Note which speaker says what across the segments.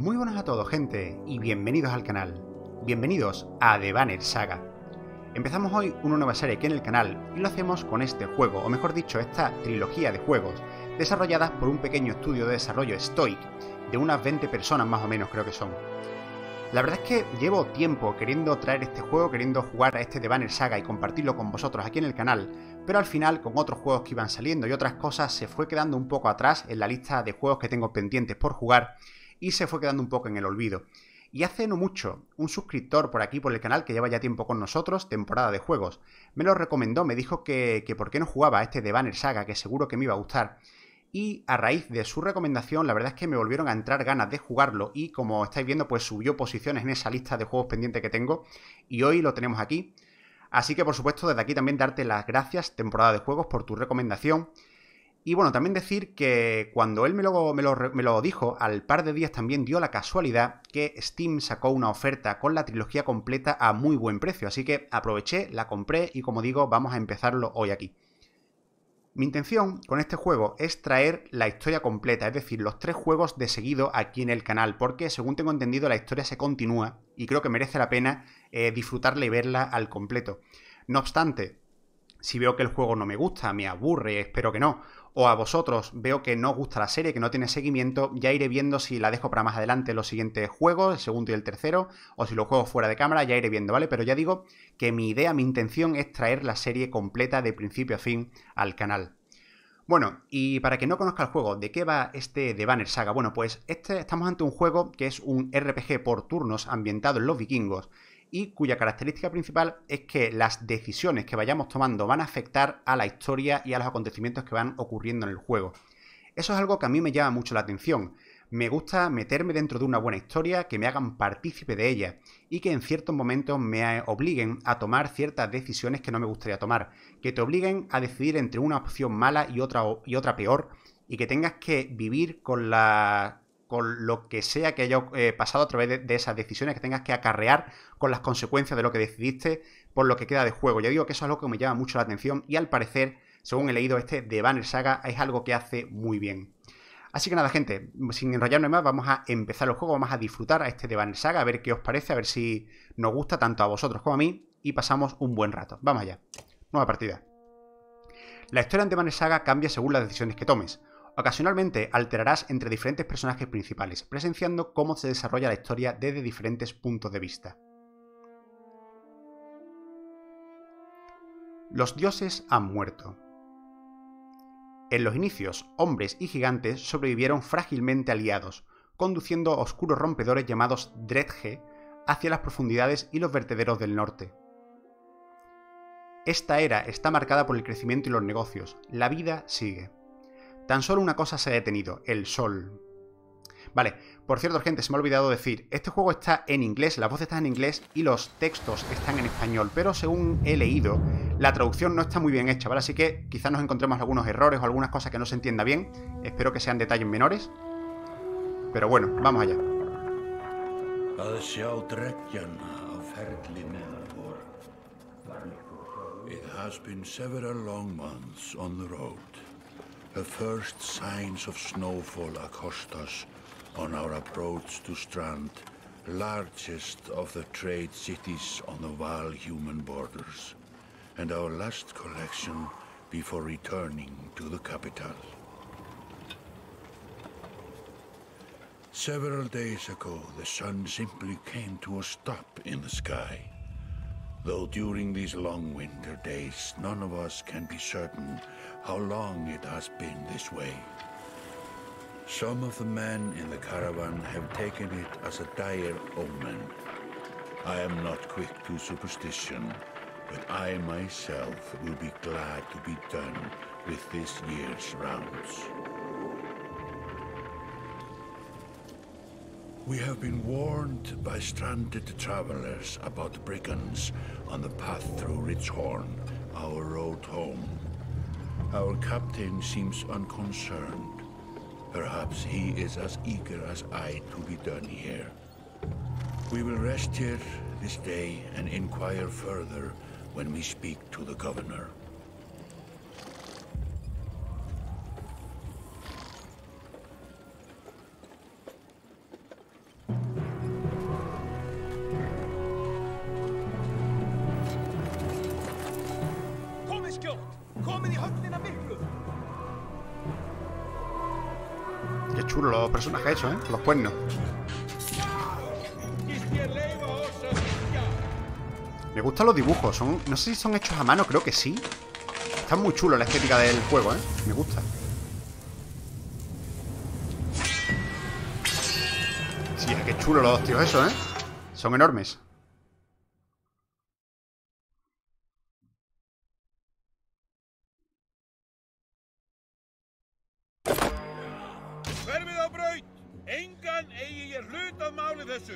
Speaker 1: Muy buenas a todos gente y bienvenidos al canal. Bienvenidos a The Banner Saga. Empezamos hoy una nueva serie aquí en el canal y lo hacemos con este juego, o mejor dicho, esta trilogía de juegos, desarrolladas por un pequeño estudio de desarrollo Stoic, de unas 20 personas más o menos creo que son. La verdad es que llevo tiempo queriendo traer este juego, queriendo jugar a este The Banner Saga y compartirlo con vosotros aquí en el canal, pero al final con otros juegos que iban saliendo y otras cosas se fue quedando un poco atrás en la lista de juegos que tengo pendientes por jugar y se fue quedando un poco en el olvido. Y hace no mucho, un suscriptor por aquí por el canal que lleva ya tiempo con nosotros, temporada de juegos, me lo recomendó, me dijo que, que por qué no jugaba a este The Banner Saga, que seguro que me iba a gustar. Y a raíz de su recomendación, la verdad es que me volvieron a entrar ganas de jugarlo y como estáis viendo, pues subió posiciones en esa lista de juegos pendientes que tengo y hoy lo tenemos aquí. Así que por supuesto desde aquí también darte las gracias, temporada de juegos, por tu recomendación. Y bueno, también decir que cuando él me lo, dijo, al par de días también dio la casualidad que Steam sacó una oferta con la trilogía completa a muy buen precio. Así que aproveché, la compré y como digo, vamos a empezarlo hoy aquí. Mi intención con este juego es traer la historia completa, es decir, los tres juegos de seguido aquí en el canal, porque según tengo entendido la historia se continúa y creo que merece la pena eh, disfrutarla y verla al completo. No obstante, si veo que el juego no me gusta, me aburre, espero que no, o a vosotros veo que no gusta la serie, que no tiene seguimiento, ya iré viendo si la dejo para más adelante los siguientes juegos, el segundo y el tercero, o si los juego fuera de cámara, ya iré viendo, ¿vale? Pero ya digo que mi idea, mi intención es traer la serie completa de principio a fin al canal. Bueno, y para que no conozca el juego, ¿de qué va este The Banner Saga? Bueno, pues este, estamos ante un juego que es un RPG por turnos ambientado en los vikingos y cuya característica principal es que las decisiones que vayamos tomando van a afectar a la historia y a los acontecimientos que van ocurriendo en el juego. Eso es algo que a mí me llama mucho la atención. Me gusta meterme dentro de una buena historia, que me hagan partícipe de ella y que en ciertos momentos me obliguen a tomar ciertas decisiones que no me gustaría tomar, que te obliguen a decidir entre una opción mala y otra, y otra peor y que tengas que vivir con la con lo que sea que haya eh, pasado a través de, esas decisiones que tengas que acarrear con las consecuencias de lo que decidiste por lo que queda de juego. Ya digo que eso es algo que me llama mucho la atención y al parecer, según he leído este de Banner Saga, es algo que hace muy bien. Así que nada, gente, sin enrollarme más, vamos a empezar el juego, vamos a disfrutar a este de Banner Saga, a ver qué os parece, a ver si nos gusta tanto a vosotros como a mí y pasamos un buen rato. Vamos allá. Nueva partida. La historia de Banner Saga cambia según las decisiones que tomes. Ocasionalmente alterarás entre diferentes personajes principales, presenciando cómo se desarrolla la historia desde diferentes puntos de vista. Los dioses han muerto. En los inicios, hombres y gigantes sobrevivieron frágilmente aliados, conduciendo oscuros rompedores llamados Dredge hacia las profundidades y los vertederos del norte. Esta era está marcada por el crecimiento y los negocios. La vida sigue. Tan solo una cosa se ha detenido, el sol. Vale, por cierto, gente, se me ha olvidado decir, este juego está en inglés, la voz está en inglés y los textos están en español, pero según he leído, la traducción no está muy bien hecha, ¿vale? Así que quizás nos encontremos algunos errores o algunas cosas que no se entienda bien, espero que sean detalles menores, pero bueno, vamos allá. It has been several long months on the road. The first signs of snowfall accost us on our approach to Strand, largest of the trade cities on the Val human borders, and our last collection before returning to the capital. Several days ago, the sun simply came to a stop in the sky. Though during these long winter days, none of us can be certain how long it has been this way. Some of the men in the caravan have taken it as a dire omen. I am not quick to superstition, but I myself will be glad to be done with this year's rounds. We have been warned by stranded travelers about brigands on the path through Richhorn, our road home. Our captain seems unconcerned. Perhaps he is as eager as I to be done here. We will rest here this day and inquire further when we speak to the governor. ¿Eh? Los cuernos. Me gustan los dibujos. Son, no sé si son hechos a mano, creo que sí. Está muy chulo la estética del juego, ¿eh? Me gusta. Sí, qué chulo los dos tíos esos, ¿eh? Son enormes.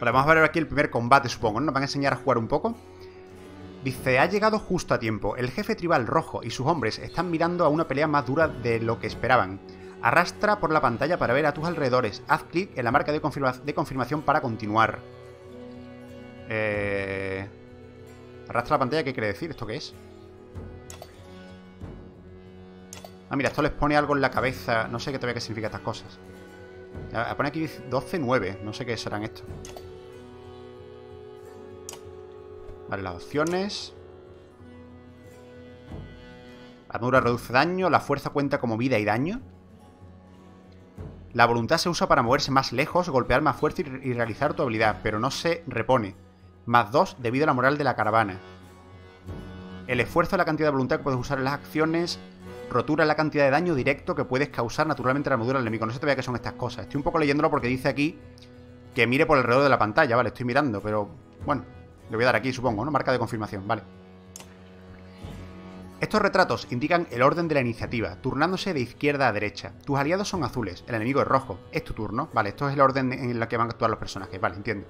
Speaker 1: Vale, vamos a ver aquí el primer combate, supongo, ¿no? Nos van a enseñar a jugar un poco. Dice, ha llegado justo a tiempo. El jefe tribal rojo y sus hombres están mirando a una pelea más dura de lo que esperaban. Arrastra por la pantalla para ver a tus alrededores. Haz clic en la marca de, de confirmación para continuar. Eh... Arrastra la pantalla, ¿qué quiere decir? ¿Esto qué es? Ah, mira, esto les pone algo en la cabeza. No sé qué todavía qué significa estas cosas. Pone aquí 12-9. No sé qué serán estos. Vale, las opciones. La armadura reduce daño, la fuerza cuenta como vida y daño. La voluntad se usa para moverse más lejos, golpear más fuerte y, realizar tu habilidad, pero no se repone. Más 2 debido a la moral de la caravana. El esfuerzo es la cantidad de voluntad que puedes usar en las acciones. Rotura es la cantidad de daño directo que puedes causar naturalmente a la armadura del enemigo. No sé todavía qué son estas cosas. Estoy un poco leyéndolo porque dice aquí que mire por alrededor de la pantalla. Vale, estoy mirando, pero bueno. Le voy a dar aquí, supongo, ¿no? Marca de confirmación, vale. Estos retratos indican el orden de la iniciativa, turnándose de izquierda a derecha. Tus aliados son azules, el enemigo es rojo. Es tu turno, vale, esto es el orden en el que van a actuar los personajes, vale, entiendo.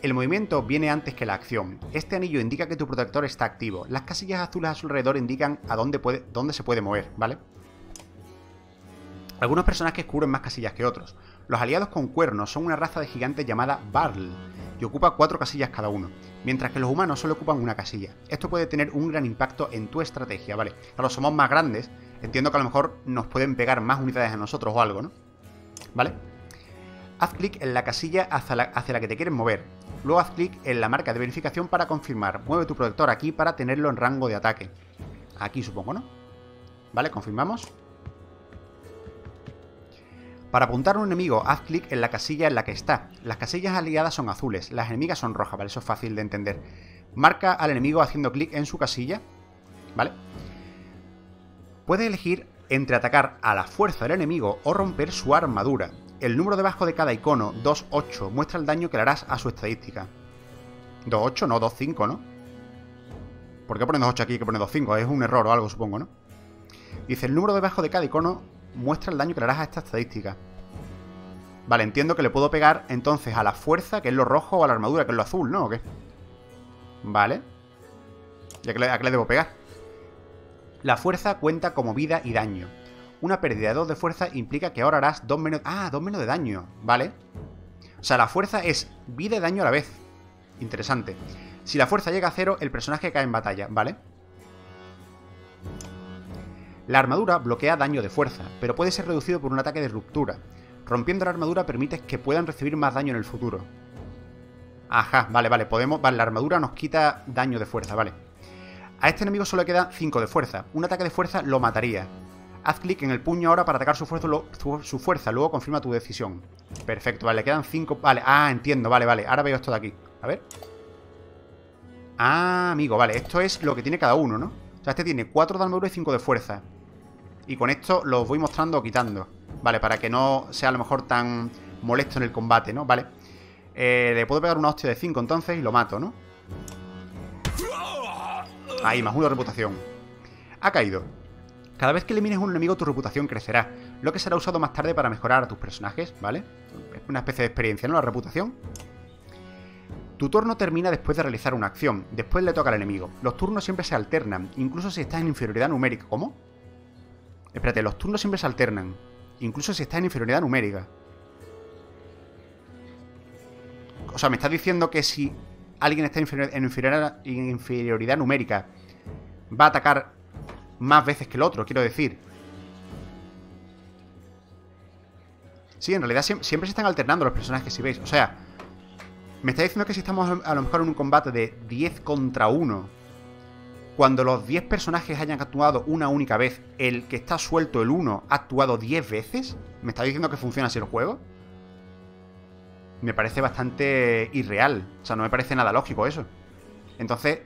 Speaker 1: El movimiento viene antes que la acción. Este anillo indica que tu protector está activo. Las casillas azules a su alrededor indican a dónde, puede, dónde se puede mover, ¿vale? Algunos personajes cubren más casillas que otros. Los aliados con cuernos son una raza de gigantes llamada Barl, y ocupa cuatro casillas cada uno, mientras que los humanos solo ocupan una casilla. Esto puede tener un gran impacto en tu estrategia, ¿vale? Claro, somos más grandes, entiendo que a lo mejor nos pueden pegar más unidades a nosotros o algo, ¿no? ¿Vale? Haz clic en la casilla hacia la, hacia la que te quieres mover. Luego haz clic en la marca de verificación para confirmar. Mueve tu protector aquí para tenerlo en rango de ataque. Aquí supongo, ¿no? ¿Vale? Confirmamos. Para apuntar a un enemigo, haz clic en la casilla en la que está. Las casillas aliadas son azules, las enemigas son rojas, ¿vale? Eso es fácil de entender. Marca al enemigo haciendo clic en su casilla, ¿vale? Puedes elegir entre atacar a la fuerza del enemigo o romper su armadura. El número debajo de cada icono, 2.8, muestra el daño que le harás a su estadística. 2.8, no 2.5, ¿no? ¿Por qué pone 2.8 aquí que pone 2.5? Es un error o algo, supongo, ¿no? Dice, el número debajo de cada icono muestra el daño que le harás a esta estadística. Vale, entiendo que le puedo pegar entonces a la fuerza, que es lo rojo, o a la armadura, que es lo azul, ¿no? ¿O qué? Vale. ¿Y a qué, le, debo pegar? La fuerza cuenta como vida y daño. Una pérdida de 2 de fuerza implica que ahora harás 2 menos... Ah, 2 menos de daño. Vale. O sea, la fuerza es vida y daño a la vez. Interesante. Si la fuerza llega a cero, el personaje cae en batalla, ¿vale? La armadura bloquea daño de fuerza, pero puede ser reducido por un ataque de ruptura. Rompiendo la armadura permite que puedan recibir más daño en el futuro. Ajá, vale, vale, podemos... Vale, la armadura nos quita daño de fuerza, vale. A este enemigo solo le queda 5 de fuerza. Un ataque de fuerza lo mataría. Haz clic en el puño ahora para atacar su fuerza, su, fuerza, luego confirma tu decisión. Perfecto, vale, le quedan 5... Vale, ah, entiendo, vale, vale. Ahora veo esto de aquí. A ver. Ah, amigo, vale, esto es lo que tiene cada uno, ¿no? O sea, este tiene 4 de armadura y 5 de fuerza. Y con esto los voy mostrando o quitando. Vale, para que no sea a lo mejor tan molesto en el combate, ¿no? Vale. Eh, le puedo pegar una hostia de 5 entonces y lo mato, ¿no? Ahí, más una reputación. Ha caído. Cada vez que elimines un enemigo, tu reputación crecerá, lo que será usado más tarde para mejorar a tus personajes, ¿vale? Es una especie de experiencia, ¿no? La reputación. Tu turno termina después de realizar una acción, después le toca al enemigo. Los turnos siempre se alternan, incluso si estás en inferioridad numérica. ¿Cómo? Espérate, los turnos siempre se alternan. Incluso si estás en inferioridad numérica. O sea, me estás diciendo que si alguien está en inferioridad, numérica, va a atacar más veces que el otro, quiero decir. Sí, en realidad siempre se están alternando los personajes, si veis. O sea, me está diciendo que si estamos a lo mejor en un combate de 10 contra 1 cuando los 10 personajes hayan actuado una única vez, el que está suelto, el 1, ha actuado 10 veces? ¿Me está diciendo que funciona así el juego? Me parece bastante irreal. O sea, no me parece nada lógico eso. Entonces,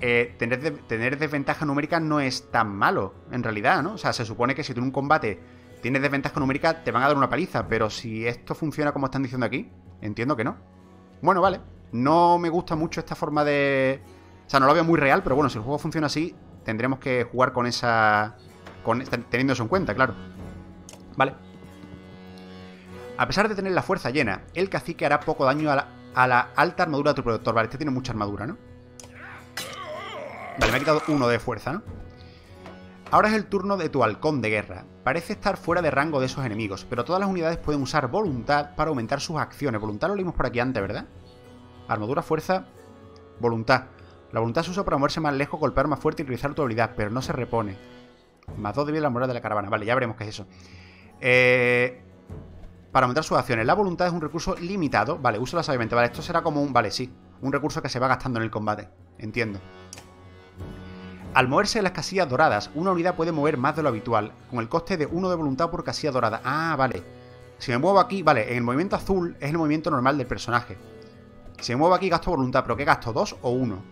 Speaker 1: eh, tener, tener desventaja numérica no es tan malo, en realidad, ¿no? O sea, se supone que si tú en un combate tienes desventaja numérica, te van a dar una paliza. Pero si esto funciona como están diciendo aquí, entiendo que no. Bueno, vale. No me gusta mucho esta forma de o sea, no lo veo muy real, pero bueno, si el juego funciona así, tendremos que jugar con esa... Con, teniendo eso en cuenta, claro. Vale. A pesar de tener la fuerza llena, el cacique hará poco daño a la, alta armadura de tu protector. Vale, este tiene mucha armadura, ¿no? Vale, me ha quitado uno de fuerza, ¿no? Ahora es el turno de tu halcón de guerra. Parece estar fuera de rango de esos enemigos, pero todas las unidades pueden usar voluntad para aumentar sus acciones. Voluntad lo leímos por aquí antes, ¿verdad? Armadura, fuerza, voluntad. La voluntad se usa para moverse más lejos, golpear más fuerte y utilizar tu habilidad, pero no se repone. Más dos de vida la moral de la caravana. Vale, ya veremos qué es eso. Eh, para aumentar sus acciones. La voluntad es un recurso limitado. Vale, úsala sabiamente. Vale, esto será como un... Vale, sí. Un recurso que se va gastando en el combate. Entiendo. Al moverse en las casillas doradas, una unidad puede mover más de lo habitual, con el coste de 1 de voluntad por casilla dorada. Ah, vale. Si me muevo aquí, vale, en el movimiento azul es el movimiento normal del personaje. Si me muevo aquí gasto voluntad, pero ¿qué gasto? ¿2 o 1?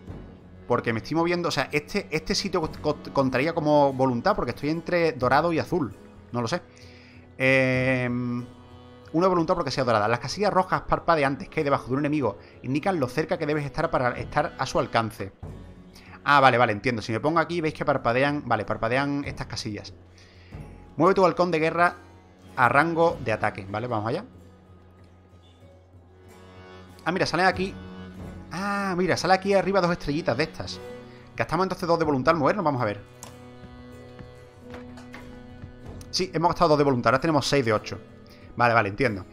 Speaker 1: Porque me estoy moviendo, o sea, este, este sitio contaría como voluntad porque estoy entre dorado y azul. No lo sé. Eh, una voluntad porque sea dorada. Las casillas rojas parpadeantes que hay debajo de un enemigo indican lo cerca que debes estar para estar a su alcance. Ah, vale, vale, entiendo. Si me pongo aquí, veis que parpadean. Vale, parpadean estas casillas. Mueve tu balcón de guerra a rango de ataque. Vale, vamos allá. Ah, mira, sale aquí Ah, mira, sale aquí arriba dos estrellitas de estas. Gastamos entonces dos de voluntad al movernos, vamos a ver. Sí, hemos gastado dos de voluntad, ahora tenemos seis de ocho. Vale, vale, entiendo.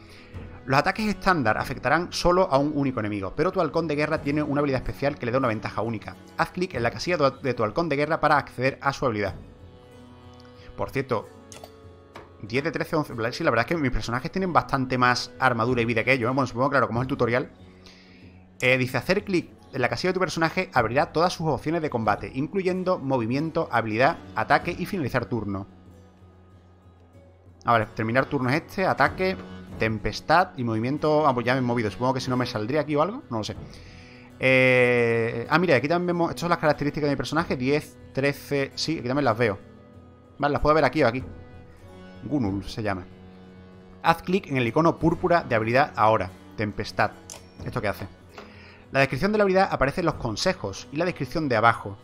Speaker 1: Los ataques estándar afectarán solo a un único enemigo, pero tu halcón de guerra tiene una habilidad especial que le da una ventaja única. Haz clic en la casilla de tu halcón de guerra para acceder a su habilidad. Por cierto, 10 de 13, 11... Sí, la verdad es que mis personajes tienen bastante más armadura y vida que ellos. ¿eh? Bueno, supongo, claro, como es el tutorial, eh, dice hacer clic en la casilla de tu personaje abrirá todas sus opciones de combate, incluyendo movimiento, habilidad, ataque y finalizar turno. A ver, terminar turno es este, ataque, tempestad y movimiento... Ah, pues ya me he movido, supongo que si no me saldría aquí o algo, no lo sé. Eh... Ah, mira, aquí también vemos... Estas son las características de mi personaje, 10, 13... Sí, aquí también las veo. Vale, las puedo ver aquí o aquí. Gunul se llama. Haz clic en el icono púrpura de habilidad ahora. Tempestad. ¿Esto qué hace? La descripción de la habilidad aparece en los consejos y la descripción de abajo.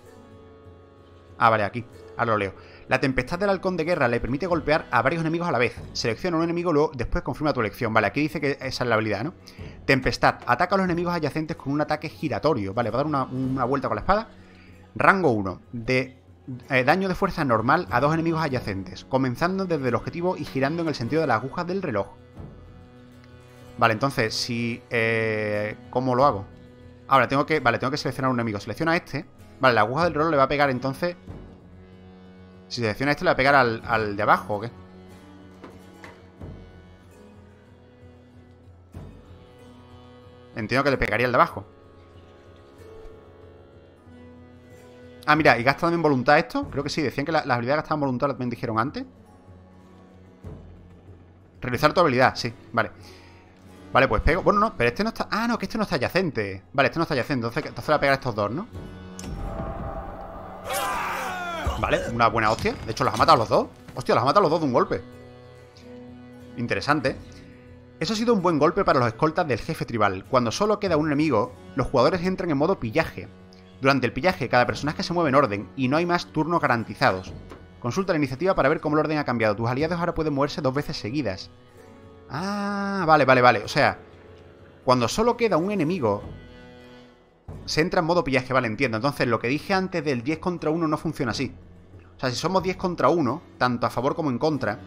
Speaker 1: Ah, vale, aquí. Ahora lo leo. La tempestad del halcón de guerra le permite golpear a varios enemigos a la vez. Selecciona un enemigo, luego después confirma tu elección. Vale, aquí dice que esa es la habilidad, ¿no? Tempestad. Ataca a los enemigos adyacentes con un ataque giratorio. Vale, va a dar una, vuelta con la espada. Rango 1. De eh, daño de fuerza normal a dos enemigos adyacentes. Comenzando desde el objetivo y girando en el sentido de las agujas del reloj. Vale, entonces, si... Eh, ¿Cómo lo hago? Ahora tengo que... Vale, tengo que seleccionar un enemigo. Selecciona este. Vale, la aguja del reloj le va a pegar entonces... Si selecciona este le va a pegar al, al de abajo, ¿o qué? Entiendo que le pegaría al de abajo. Ah, mira, ¿y gasta también voluntad esto? Creo que sí, decían que las habilidades gastaban voluntad, también dijeron antes. Realizar tu habilidad, sí, vale. Vale, pues pego. Bueno, no, pero este no está. Ah, no, que este no está adyacente. Vale, este no está adyacente. Entonces, entonces le voy a pegar a estos dos, ¿no? Vale, una buena hostia. De hecho, los ha matado los dos. Hostia, los ha matado los dos de un golpe. Interesante. Eso ha sido un buen golpe para los escoltas del jefe tribal. Cuando solo queda un enemigo, los jugadores entran en modo pillaje. Durante el pillaje, cada personaje se mueve en orden y no hay más turnos garantizados. Consulta la iniciativa para ver cómo el orden ha cambiado. Tus aliados ahora pueden moverse dos veces seguidas. Ah, vale, vale, vale. O sea, cuando solo queda un enemigo, se entra en modo pillaje, vale, entiendo. Entonces, lo que dije antes del 10 contra 1 no funciona así. O sea, si somos 10 contra 1, tanto a favor como en contra,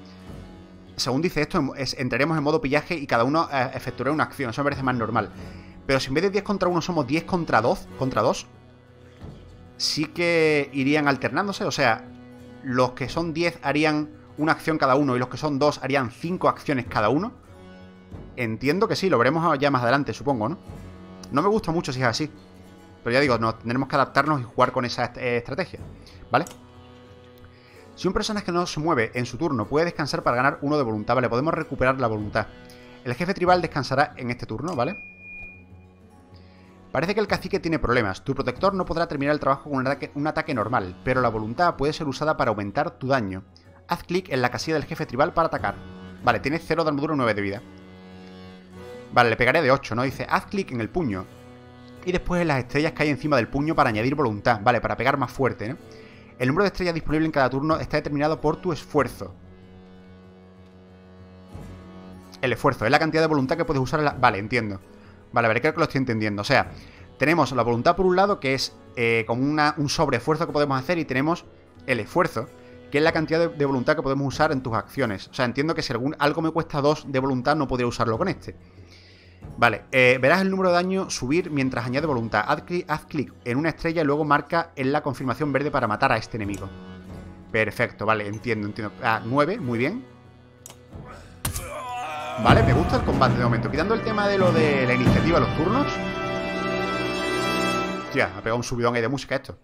Speaker 1: según dice esto, entraremos en modo pillaje y cada uno eh, efectuará una acción. Eso me parece más normal. Pero si en vez de 10 contra 1 somos 10 contra 2, contra 2, sí que irían alternándose. O sea, los que son 10 harían una acción cada uno y los que son dos harían cinco acciones cada uno. Entiendo que sí, lo veremos ya más adelante, supongo, ¿no? No me gusta mucho si es así. Pero ya digo, tendremos que adaptarnos y jugar con esa eh, estrategia, ¿vale? Si un personaje no se mueve en su turno, puede descansar para ganar uno de voluntad, ¿vale? Podemos recuperar la voluntad. El jefe tribal descansará en este turno, ¿vale? Parece que el cacique tiene problemas. Tu protector no podrá terminar el trabajo con un ataque, un ataque normal, pero la voluntad puede ser usada para aumentar tu daño. Haz clic en la casilla del jefe tribal para atacar. Vale, tiene 0 de armadura y 9 de vida. Vale, le pegaré de 8, ¿no? Dice, haz clic en el puño. Y después en las estrellas que hay encima del puño para añadir voluntad. Vale, para pegar más fuerte. El número de estrellas disponible en cada turno está determinado por tu esfuerzo. El esfuerzo, es la cantidad de voluntad que puedes usar en la... Vale, entiendo. Vale, vale, creo que lo estoy entendiendo. O sea, tenemos la voluntad por un lado, que es eh, como un sobreesfuerzo que podemos hacer, y tenemos el esfuerzo, que es la cantidad de, voluntad que podemos usar en tus acciones. O sea, entiendo que si algún, algo me cuesta 2 de voluntad, no podría usarlo con este. Vale, eh, verás el número de daño subir mientras añade voluntad. Haz clic, haz clic en una estrella y luego marca en la confirmación verde para matar a este enemigo. Perfecto, vale, entiendo, entiendo. Ah, 9, muy bien. Vale, me gusta el combate de momento. Quitando el tema de lo de la iniciativa, los turnos. Hostia, ha pegado un subidón ahí de música esto.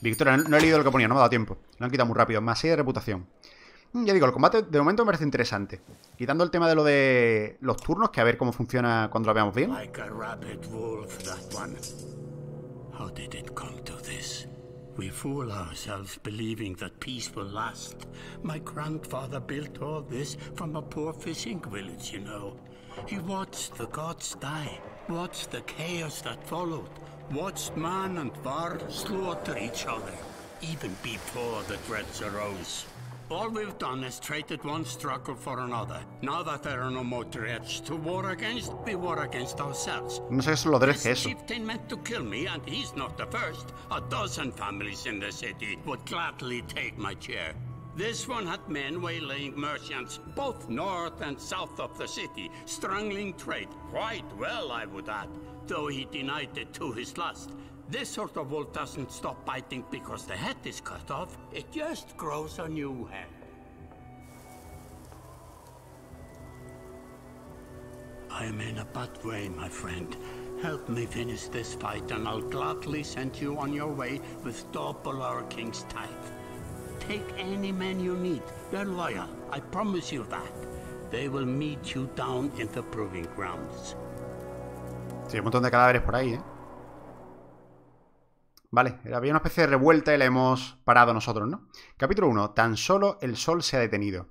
Speaker 1: Victoria, no, he leído lo que ponía, no me ha dado tiempo. Lo han quitado muy rápido. Más 6 de reputación. Mm, ya digo, el combate de momento me parece interesante. Quitando el tema de lo de los turnos, que a ver cómo funciona cuando lo veamos bien. We fool ourselves believing that peace will last. My grandfather built all this from a poor fishing village, you know. He watched the gods die, watched the chaos that followed, watched man and var slaughter each other, even before the dreads arose. All we've done is traded one struggle for another. Now that there are no more threats to war against, we war against ourselves. No sé lo de eso. chieftain meant to kill me, and he's not the first. A dozen families in the city would gladly take my chair. This one had men waylaying merchants both north and south of the city, strangling trade quite well, I would add, though he denied it to his last. This sort of wolf doesn't stop biting because the head is cut off. It just grows a new head. I'm in a bad way, my friend. Help me finish this fight and I'll gladly send you on your way with double our king's tithe. Take any men you need. They're loyal. I promise you that. They will meet you down in the proving grounds. Sí, un montón de cadáveres por ahí, ¿eh? Vale, había una especie de revuelta y la hemos parado nosotros, ¿no? Capítulo 1. Tan solo el sol se ha detenido.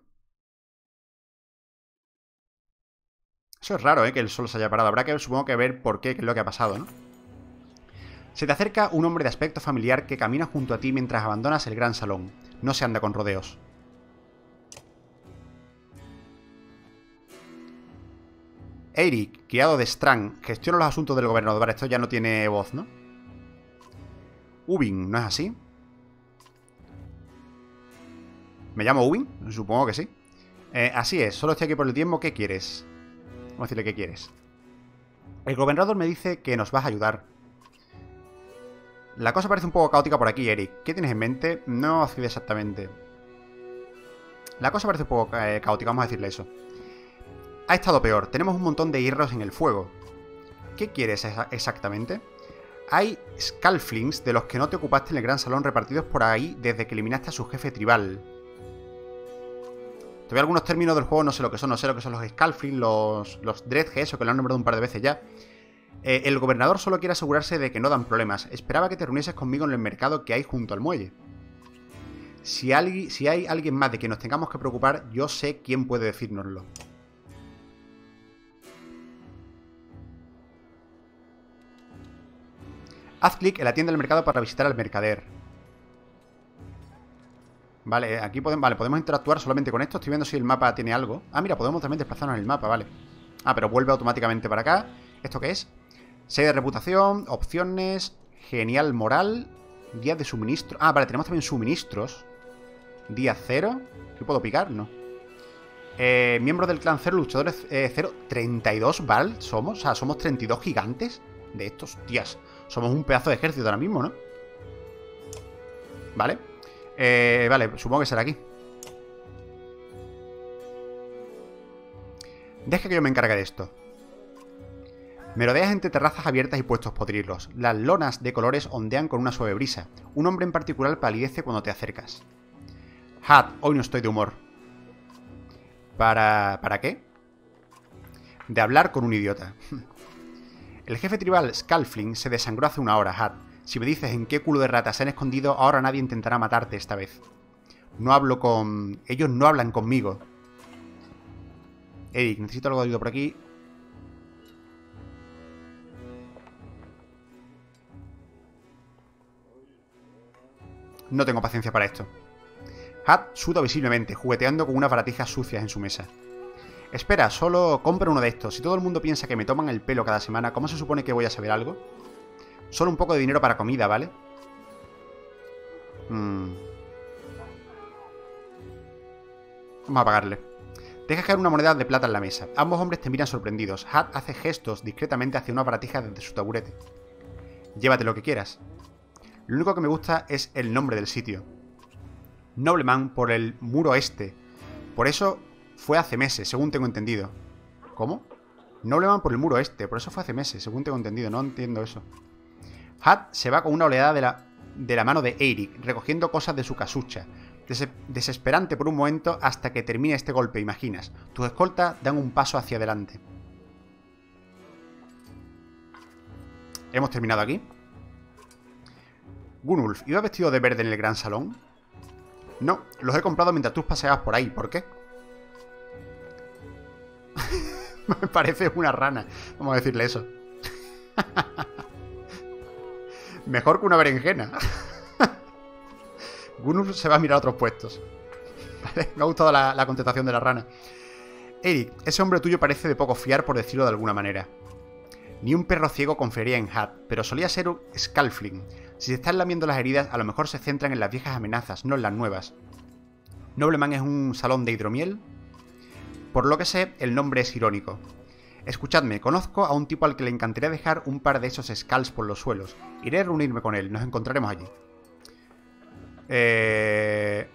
Speaker 1: Eso es raro, ¿eh? Que el sol se haya parado. Habrá que, supongo que ver por qué, qué es lo que ha pasado, ¿no? Se te acerca un hombre de aspecto familiar que camina junto a ti mientras abandonas el gran salón. No se anda con rodeos. Eric, criado de Strang, gestiona los asuntos del gobernador. Vale, esto ya no tiene voz, ¿no? Ubin, ¿no es así? ¿Me llamo Ubin? Supongo que sí. Eh, así es, solo estoy aquí por el tiempo. ¿Qué quieres? Vamos a decirle qué quieres. El gobernador me dice que nos vas a ayudar. La cosa parece un poco caótica por aquí, Eric. ¿Qué tienes en mente? No así exactamente. La cosa parece un poco eh, caótica, vamos a decirle eso. Ha estado peor. Tenemos un montón de hierros en el fuego. ¿Qué quieres exactamente? Hay Scalflings de los que no te ocupaste en el gran salón repartidos por ahí desde que eliminaste a su jefe tribal. Todavía algunos términos del juego no sé lo que son, no sé lo que son los Scalflings, los, los eso que lo han nombrado un par de veces ya. Eh, el gobernador solo quiere asegurarse de que no dan problemas. Esperaba que te reunieses conmigo en el mercado que hay junto al muelle. Si, si hay alguien más de quien nos tengamos que preocupar, yo sé quién puede decírnoslo. Haz clic en la tienda del mercado para visitar al mercader. Vale, eh, aquí podemos, vale, podemos interactuar solamente con esto. Estoy viendo si el mapa tiene algo. Ah, mira, podemos también desplazarnos en el mapa, vale. Ah, pero vuelve automáticamente para acá. ¿Esto qué es? 6 de reputación, opciones, genial moral, días de suministro. Ah, vale, tenemos también suministros. Día 0. ¿Qué puedo picar? No. Eh, miembros del clan 0, luchadores 0. 32, ¿vale? Somos, o sea, somos 32 gigantes de estos. Tías, somos un pedazo de ejército ahora mismo, ¿no? Vale. Eh, vale, supongo que será aquí. Deja que yo me encargue de esto. Merodeas entre terrazas abiertas y puestos podridos. Las lonas de colores ondean con una suave brisa. Un hombre en particular palidece cuando te acercas. Hat, hoy no estoy de humor. ¿Para... ¿Para qué? De hablar con un idiota. El jefe tribal Scalfling se desangró hace una hora, Hat. Si me dices en qué culo de ratas se han escondido, ahora nadie intentará matarte esta vez. No hablo con... Ellos no hablan conmigo. Eric, necesito algo de ayuda por aquí. No tengo paciencia para esto. Hat suda visiblemente, jugueteando con unas baratijas sucias en su mesa. Espera, solo compra uno de estos. Si todo el mundo piensa que me toman el pelo cada semana, ¿cómo se supone que voy a saber algo? Solo un poco de dinero para comida, ¿vale? Hmm. Vamos a pagarle. Deja caer una moneda de plata en la mesa. Ambos hombres te miran sorprendidos. Hat hace gestos discretamente hacia una baratija desde su taburete. Llévate lo que quieras. Lo único que me gusta es el nombre del sitio. Nobleman por el muro este. Por eso fue hace meses, según tengo entendido. ¿Cómo? Nobleman por el muro este. Por eso fue hace meses, según tengo entendido. No entiendo eso. Hat se va con una oleada de la, de la mano de Eric, recogiendo cosas de su casucha. desesperante por un momento hasta que termine este golpe, imaginas. Tus escoltas dan un paso hacia adelante. Hemos terminado aquí. Gunulf, ¿iba vestido de verde en el gran salón? No, los he comprado mientras tú paseabas por ahí. ¿Por qué? Me parece una rana. Vamos a decirle eso. Mejor que una berenjena. Gunulf se va a mirar a otros puestos. me ha gustado la, contestación de la rana. Eric, ese hombre tuyo parece de poco fiar, por decirlo de alguna manera. Ni un perro ciego confiaría en Hat, pero solía ser un Scalfling. Si se están lamiendo las heridas, a lo mejor se centran en las viejas amenazas, no en las nuevas. Nobleman es un salón de hidromiel. Por lo que sé, el nombre es irónico. Escuchadme, conozco a un tipo al que le encantaría dejar un par de esos scalps por los suelos. Iré a reunirme con él, nos encontraremos allí. Eh...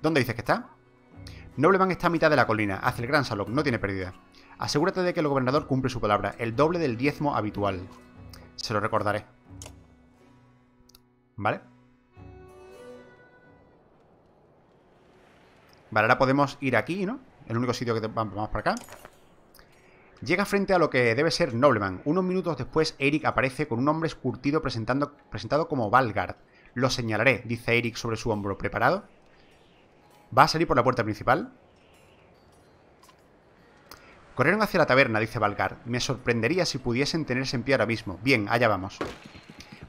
Speaker 1: ¿Dónde dices que está? Nobleman está a mitad de la colina, hacia el gran salón, no tiene pérdida. Asegúrate de que el gobernador cumple su palabra, el doble del diezmo habitual. Se lo recordaré. ¿Vale? Vale, ahora podemos ir aquí, ¿no? El único sitio que vamos para acá. Llega frente a lo que debe ser Nobleman. Unos minutos después, Eric aparece con un hombre escurtido presentando, presentado como Valgard. Lo señalaré, dice Eric sobre su hombro. ¿Preparado? ¿Va a salir por la puerta principal? Corrieron hacia la taberna, dice Valgar. Me sorprendería si pudiesen tenerse en pie ahora mismo. Bien, allá vamos.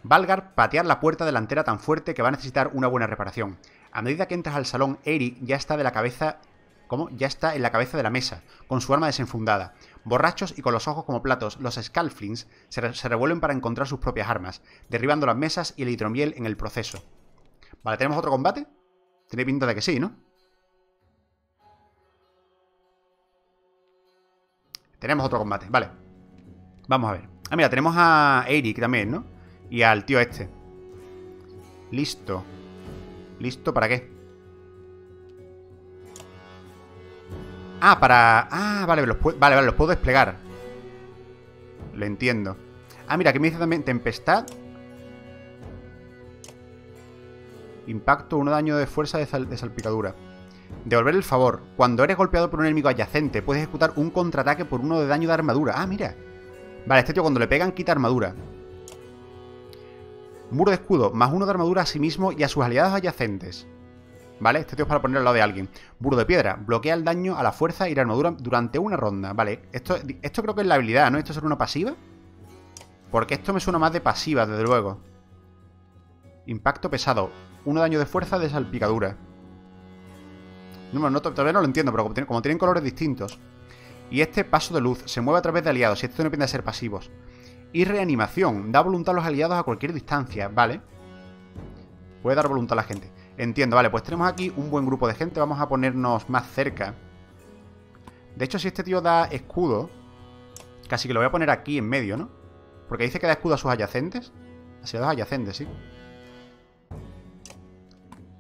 Speaker 1: Valgar patear la puerta delantera tan fuerte que va a necesitar una buena reparación. A medida que entras al salón, Eric ya está de la cabeza... ¿Cómo? Ya está en la cabeza de la mesa, con su arma desenfundada. Borrachos y con los ojos como platos, los Scalflings se, se revuelven para encontrar sus propias armas, derribando las mesas y el hidromiel en el proceso. Vale, ¿tenemos otro combate? Tiene pinta de que sí, ¿no? Tenemos otro combate, vale. Vamos a ver. Ah, mira, tenemos a Eric también, ¿no? Y al tío este. Listo. ¿Listo para qué? Ah, para... Ah, vale, los vale, vale, los puedo desplegar. Lo entiendo. Ah, mira, que me dice también Tempestad. Impacto, uno daño de fuerza de salpicadura. Devolver el favor. Cuando eres golpeado por un enemigo adyacente, puedes ejecutar un contraataque por uno de daño de armadura. Ah, mira. Vale, este tío cuando le pegan quita armadura. Muro de escudo, más uno de armadura a sí mismo y a sus aliados adyacentes. ¿Vale? Este tío es para poner al lado de alguien. Muro de piedra, bloquea el daño a la fuerza y la armadura durante una ronda. Vale, esto, esto creo que es la habilidad, ¿no? ¿Esto será una pasiva? Porque esto me suena más de pasiva, desde luego. Impacto pesado. Uno daño de fuerza de salpicadura. No, no, todavía no lo entiendo, pero como, tienen colores distintos. Y este paso de luz se mueve a través de aliados y esto no depende de ser pasivos. Y reanimación, da voluntad a los aliados a cualquier distancia, ¿vale? Puede dar voluntad a la gente. Entiendo, vale, pues tenemos aquí un buen grupo de gente, vamos a ponernos más cerca. De hecho, si este tío da escudo, casi que lo voy a poner aquí en medio, ¿no? Porque dice que da escudo a sus adyacentes. Así a los adyacentes, sí.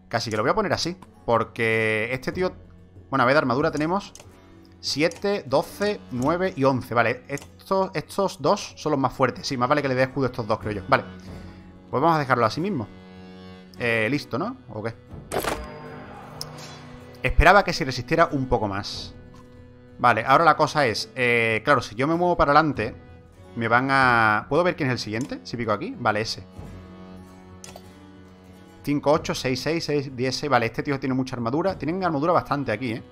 Speaker 1: Casi que lo voy a poner así. Porque este tío... Bueno, a ver, de armadura tenemos 7, 12, 9 y 11. Vale, estos, estos dos son los más fuertes. Sí, más vale que le dé escudo a estos dos, creo yo. Vale. Pues vamos a dejarlo así mismo. Eh, listo, ¿no? ¿O qué? Esperaba que se resistiera un poco más. Vale, ahora la cosa es... Eh, claro, si yo me muevo para adelante, me van a... ¿Puedo ver quién es el siguiente? Si pico aquí. Vale, ese. 5, 8, 6, 6, 6, 10, 6. Vale, este tío tiene mucha armadura. Tienen armadura bastante aquí, ¿eh?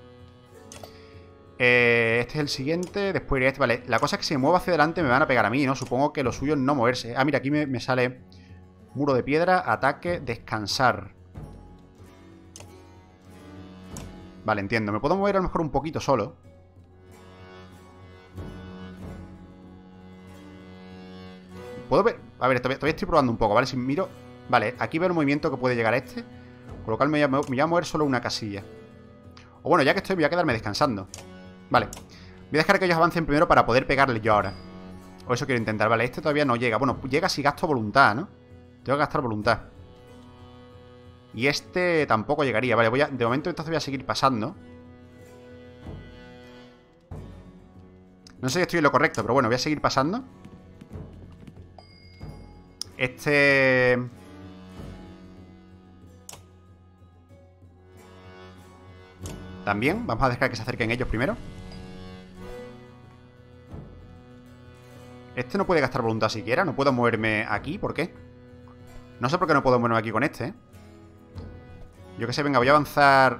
Speaker 1: ¿Eh? este es el siguiente. Después iré este. Vale, la cosa es que si me muevo hacia adelante me van a pegar a mí, ¿no? Supongo que lo suyo es no moverse. Ah, mira, aquí me, sale muro de piedra, ataque, descansar. Vale, entiendo. Me puedo mover a lo mejor un poquito solo. ¿Puedo ver? A ver, todavía, estoy probando un poco, ¿vale? Si miro... Vale, aquí veo el movimiento que puede llegar a este. Cual me voy, a, mover solo una casilla. O bueno, ya que estoy, voy a quedarme descansando. Vale. Voy a dejar que ellos avancen primero para poder pegarles yo ahora. O eso quiero intentar. Vale, este todavía no llega. Bueno, llega si gasto voluntad, ¿no? Tengo que gastar voluntad. Y este tampoco llegaría. Vale, voy a... De momento entonces voy a seguir pasando. No sé si estoy en lo correcto, pero bueno, voy a seguir pasando. Este... También, vamos a dejar que se acerquen ellos primero Este no puede gastar voluntad siquiera No puedo moverme aquí, ¿por qué? No sé por qué no puedo moverme aquí con este ¿eh? Yo que sé, venga, voy a avanzar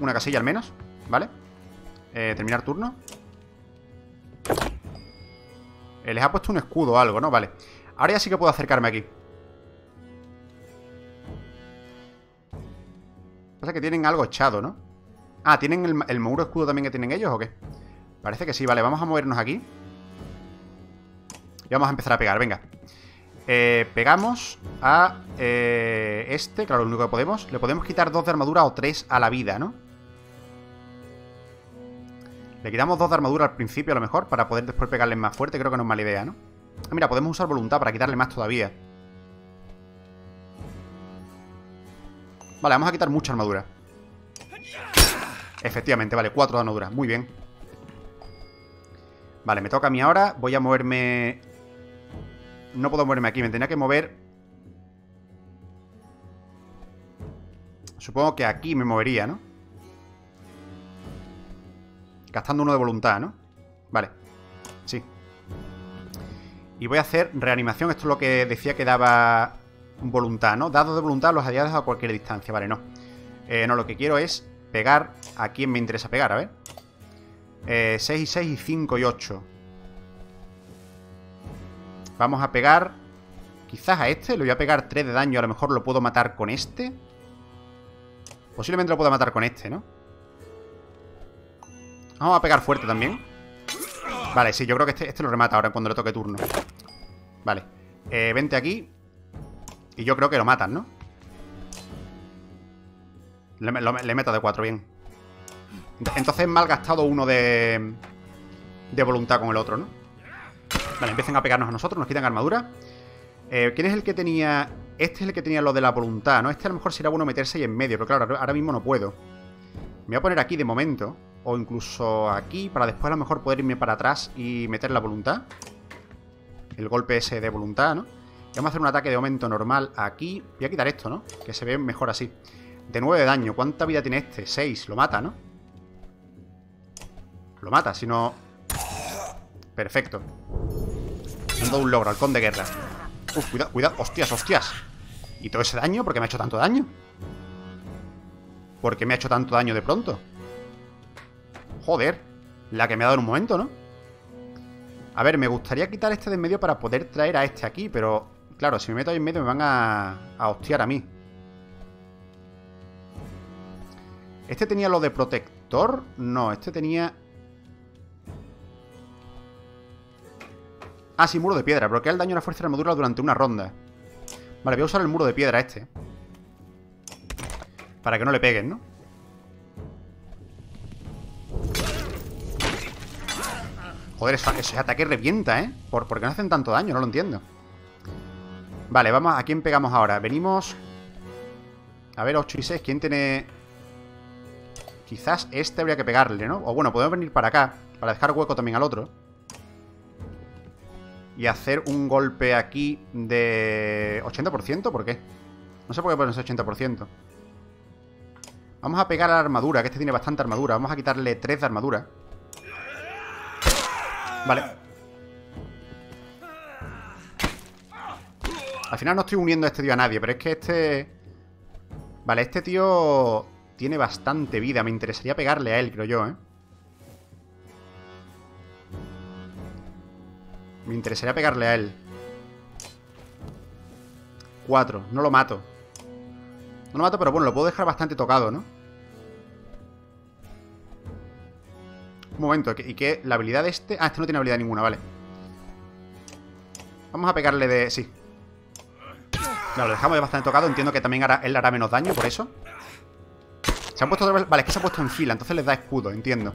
Speaker 1: Una casilla al menos ¿Vale? Eh, terminar turno eh, les ha puesto un escudo o algo, ¿no? Vale. Ahora ya sí que puedo acercarme aquí. Pasa que tienen algo echado, ¿no? Ah, ¿tienen el muro escudo también que tienen ellos o qué? Parece que sí, vale, vamos a movernos aquí Y vamos a empezar a pegar, venga. Eh, Pegamos a eh, este, claro, lo único que podemos. Le podemos quitar dos de armadura o tres a la vida, ¿no? Le quitamos dos de armadura al principio a lo mejor Para poder después pegarle más fuerte Creo que no es mala idea, ¿no? Ah, mira, podemos usar voluntad para quitarle más todavía. Vale, vamos a quitar mucha armadura. Efectivamente, vale, cuatro de armadura. Muy bien. Vale, me toca a mí ahora. Voy a moverme... No puedo moverme aquí, me tenía que mover Supongo que aquí me movería, ¿no? Gastando uno de voluntad, ¿no? Vale. Sí. Y voy a hacer reanimación. Esto es lo que decía que daba voluntad, ¿no? Dado de voluntad los aliados a cualquier distancia. Vale, no. Eh, no, lo que quiero es pegar a quien me interesa pegar, a ver. Eh, 6 y 6 y 5 y 8. Vamos a pegar quizás a este. Le voy a pegar 3 de daño. A lo mejor lo puedo matar con este. Posiblemente lo pueda matar con este, ¿no? Vamos a pegar fuerte también Vale, sí, yo creo que este, este lo remata ahora cuando le toque turno Vale eh, Vente aquí Y yo creo que lo matan, ¿no? Le, meto de 4, bien Entonces mal gastado uno de De voluntad con el otro, ¿no? Vale, empiecen a pegarnos a nosotros Nos quitan armadura eh, ¿Quién es el que tenía...? Este es el que tenía lo de la voluntad, ¿no? Este a lo mejor sería bueno meterse ahí en medio Pero claro, ahora mismo no puedo Me voy a poner aquí de momento o incluso aquí, para después a lo mejor poder irme para atrás y meter la voluntad. El golpe ese de voluntad, ¿no? Vamos a hacer un ataque de aumento normal aquí. Voy a quitar esto, ¿no? Que se ve mejor así. De 9 de daño. ¿Cuánta vida tiene este? 6. Lo mata, ¿no? Lo mata, si no... Perfecto. Me dado un logro, halcón de guerra. Uf, cuidado, cuidado. Hostias, hostias. ¿Y todo ese daño? ¿Por qué me ha hecho tanto daño? ¿Por qué me ha hecho tanto daño de pronto? Joder, la que me ha dado en un momento, ¿no? A ver, me gustaría quitar este de en medio para poder traer a este aquí, pero... Claro, si me meto ahí en medio me van a, a hostiar a mí. ¿Este tenía lo de protector? No, este tenía... Ah, sí, muro de piedra. Bloquea el daño a la fuerza de armadura durante una ronda. Vale, voy a usar el muro de piedra este. Para que no le peguen, ¿no? Joder, ese, ataque revienta, ¿eh? ¿Por, qué no hacen tanto daño? No lo entiendo. Vale, vamos. ¿A quién pegamos ahora? Venimos... A ver, 8 y 6. ¿Quién tiene...? Quizás este habría que pegarle, ¿no? O bueno, podemos venir para acá, para dejar hueco también al otro. Y hacer un golpe aquí de 80%, ¿por qué? No sé por qué pones 80%. Vamos a pegar a la armadura, que este tiene bastante armadura. Vamos a quitarle 3 de armadura. Vale. Al final no estoy uniendo a este tío a nadie, pero es que este... Vale, este tío tiene bastante vida. Me interesaría pegarle a él, creo yo, ¿eh? Me interesaría pegarle a él. Cuatro. No lo mato. No lo mato, pero bueno, lo puedo dejar bastante tocado, ¿no? Un momento, ¿y qué? ¿La habilidad de este? Ah, este no tiene habilidad ninguna, vale. Vamos a pegarle de... Sí. Claro, lo dejamos bastante tocado. Entiendo que también hará... él hará menos daño por eso. Se han puesto... Vale, es que se ha puesto en fila, entonces les da escudo, entiendo.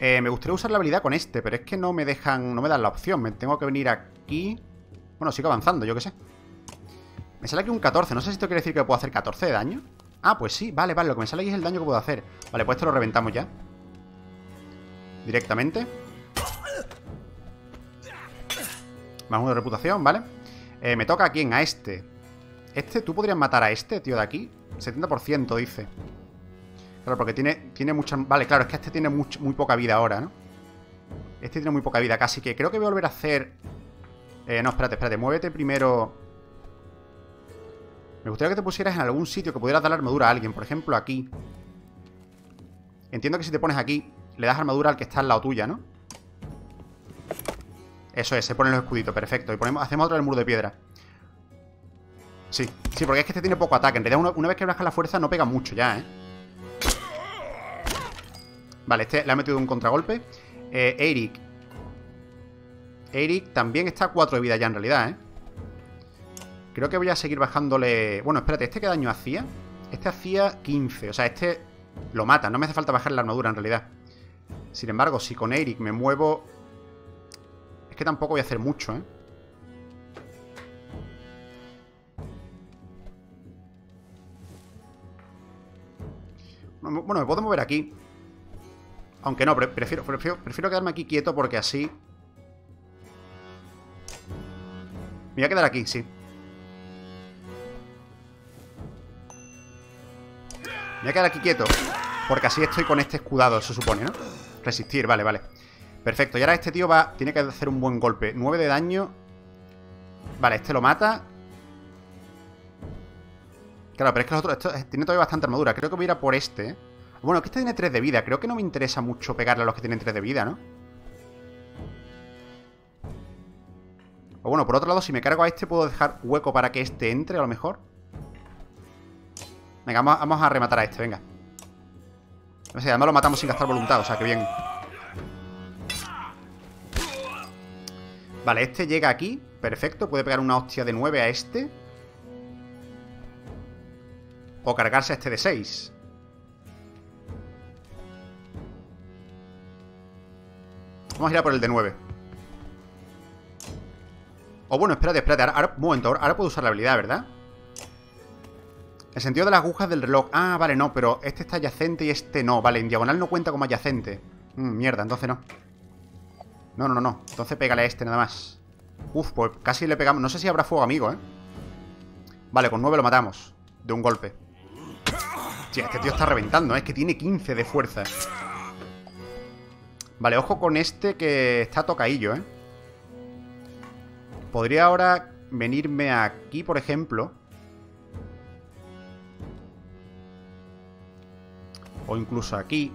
Speaker 1: Eh, me gustaría usar la habilidad con este, pero es que no me dejan... No me dan la opción. Me tengo que venir aquí... Bueno, sigo avanzando, yo qué sé. Me sale aquí un 14. No sé si esto quiere decir que puedo hacer 14 de daño. Ah, pues sí. Vale, vale. Lo que me sale aquí es el daño que puedo hacer. Vale, pues esto lo reventamos ya directamente. Más uno de reputación, ¿vale? Eh, me toca a quién, a este. Este, ¿tú podrías matar a este, tío, de aquí? 70% dice. Claro, porque tiene, tiene mucha... Vale, claro, es que este tiene muy poca vida ahora, ¿no? Este tiene muy poca vida, casi que creo que voy a volver a hacer... Eh, no, espérate, espérate, muévete primero... Me gustaría que te pusieras en algún sitio que pudieras dar armadura a alguien, por ejemplo, aquí. Entiendo que si te pones aquí, le das armadura al que está al lado tuya, ¿no? Eso es, se ponen los escuditos, perfecto. Y ponemos, hacemos otro del muro de piedra. Sí, sí, porque es que este tiene poco ataque. En realidad, una, vez que baja la fuerza, no pega mucho ya, ¿eh? Vale, este le ha metido un contragolpe. Eh, Eric. Eric también está a 4 de vida ya, en realidad, ¿eh? Creo que voy a seguir bajándole... Bueno, espérate, ¿este qué daño hacía? Este hacía 15, o sea, este lo mata. No me hace falta bajar la armadura, en realidad. Sin embargo, si con Eric me muevo... Es que tampoco voy a hacer mucho, ¿eh? Bueno, me puedo mover aquí. Aunque no, prefiero, prefiero, prefiero quedarme aquí quieto porque así... Me voy a quedar aquí, sí. Me voy a quedar aquí quieto. Porque así estoy con este escudado, se supone, ¿no? Resistir, vale, vale Perfecto, y ahora este tío va tiene que hacer un buen golpe 9 de daño Vale, este lo mata Claro, pero es que los otros tiene todavía bastante armadura Creo que voy a ir a por este ¿eh? Bueno, que este tiene 3 de vida Creo que no me interesa mucho pegarle a los que tienen 3 de vida, ¿no? O bueno, por otro lado, si me cargo a este Puedo dejar hueco para que este entre, a lo mejor Venga, vamos a rematar a este, venga no sé, además lo matamos sin gastar voluntad, o sea que bien. Vale, este llega aquí. Perfecto, puede pegar una hostia de 9 a este. O cargarse a este de 6. Vamos a ir a por el de 9. O bueno, espérate, espérate. Ahora, un momento, ahora puedo usar la habilidad, ¿verdad? El sentido de las agujas del reloj. Ah, vale, no, pero este está adyacente y este no. Vale, en diagonal no cuenta como adyacente. Mm, mierda, entonces no. No, no, no, no. Entonces pégale a este nada más. Uf, pues casi le pegamos. No sé si habrá fuego amigo, ¿eh? Vale, con 9 lo matamos. De un golpe. Sí, este tío está reventando, ¿eh? Es que tiene 15 de fuerza. Vale, ojo con este que está tocadillo, ¿eh? Podría ahora venirme aquí, por ejemplo... O incluso aquí.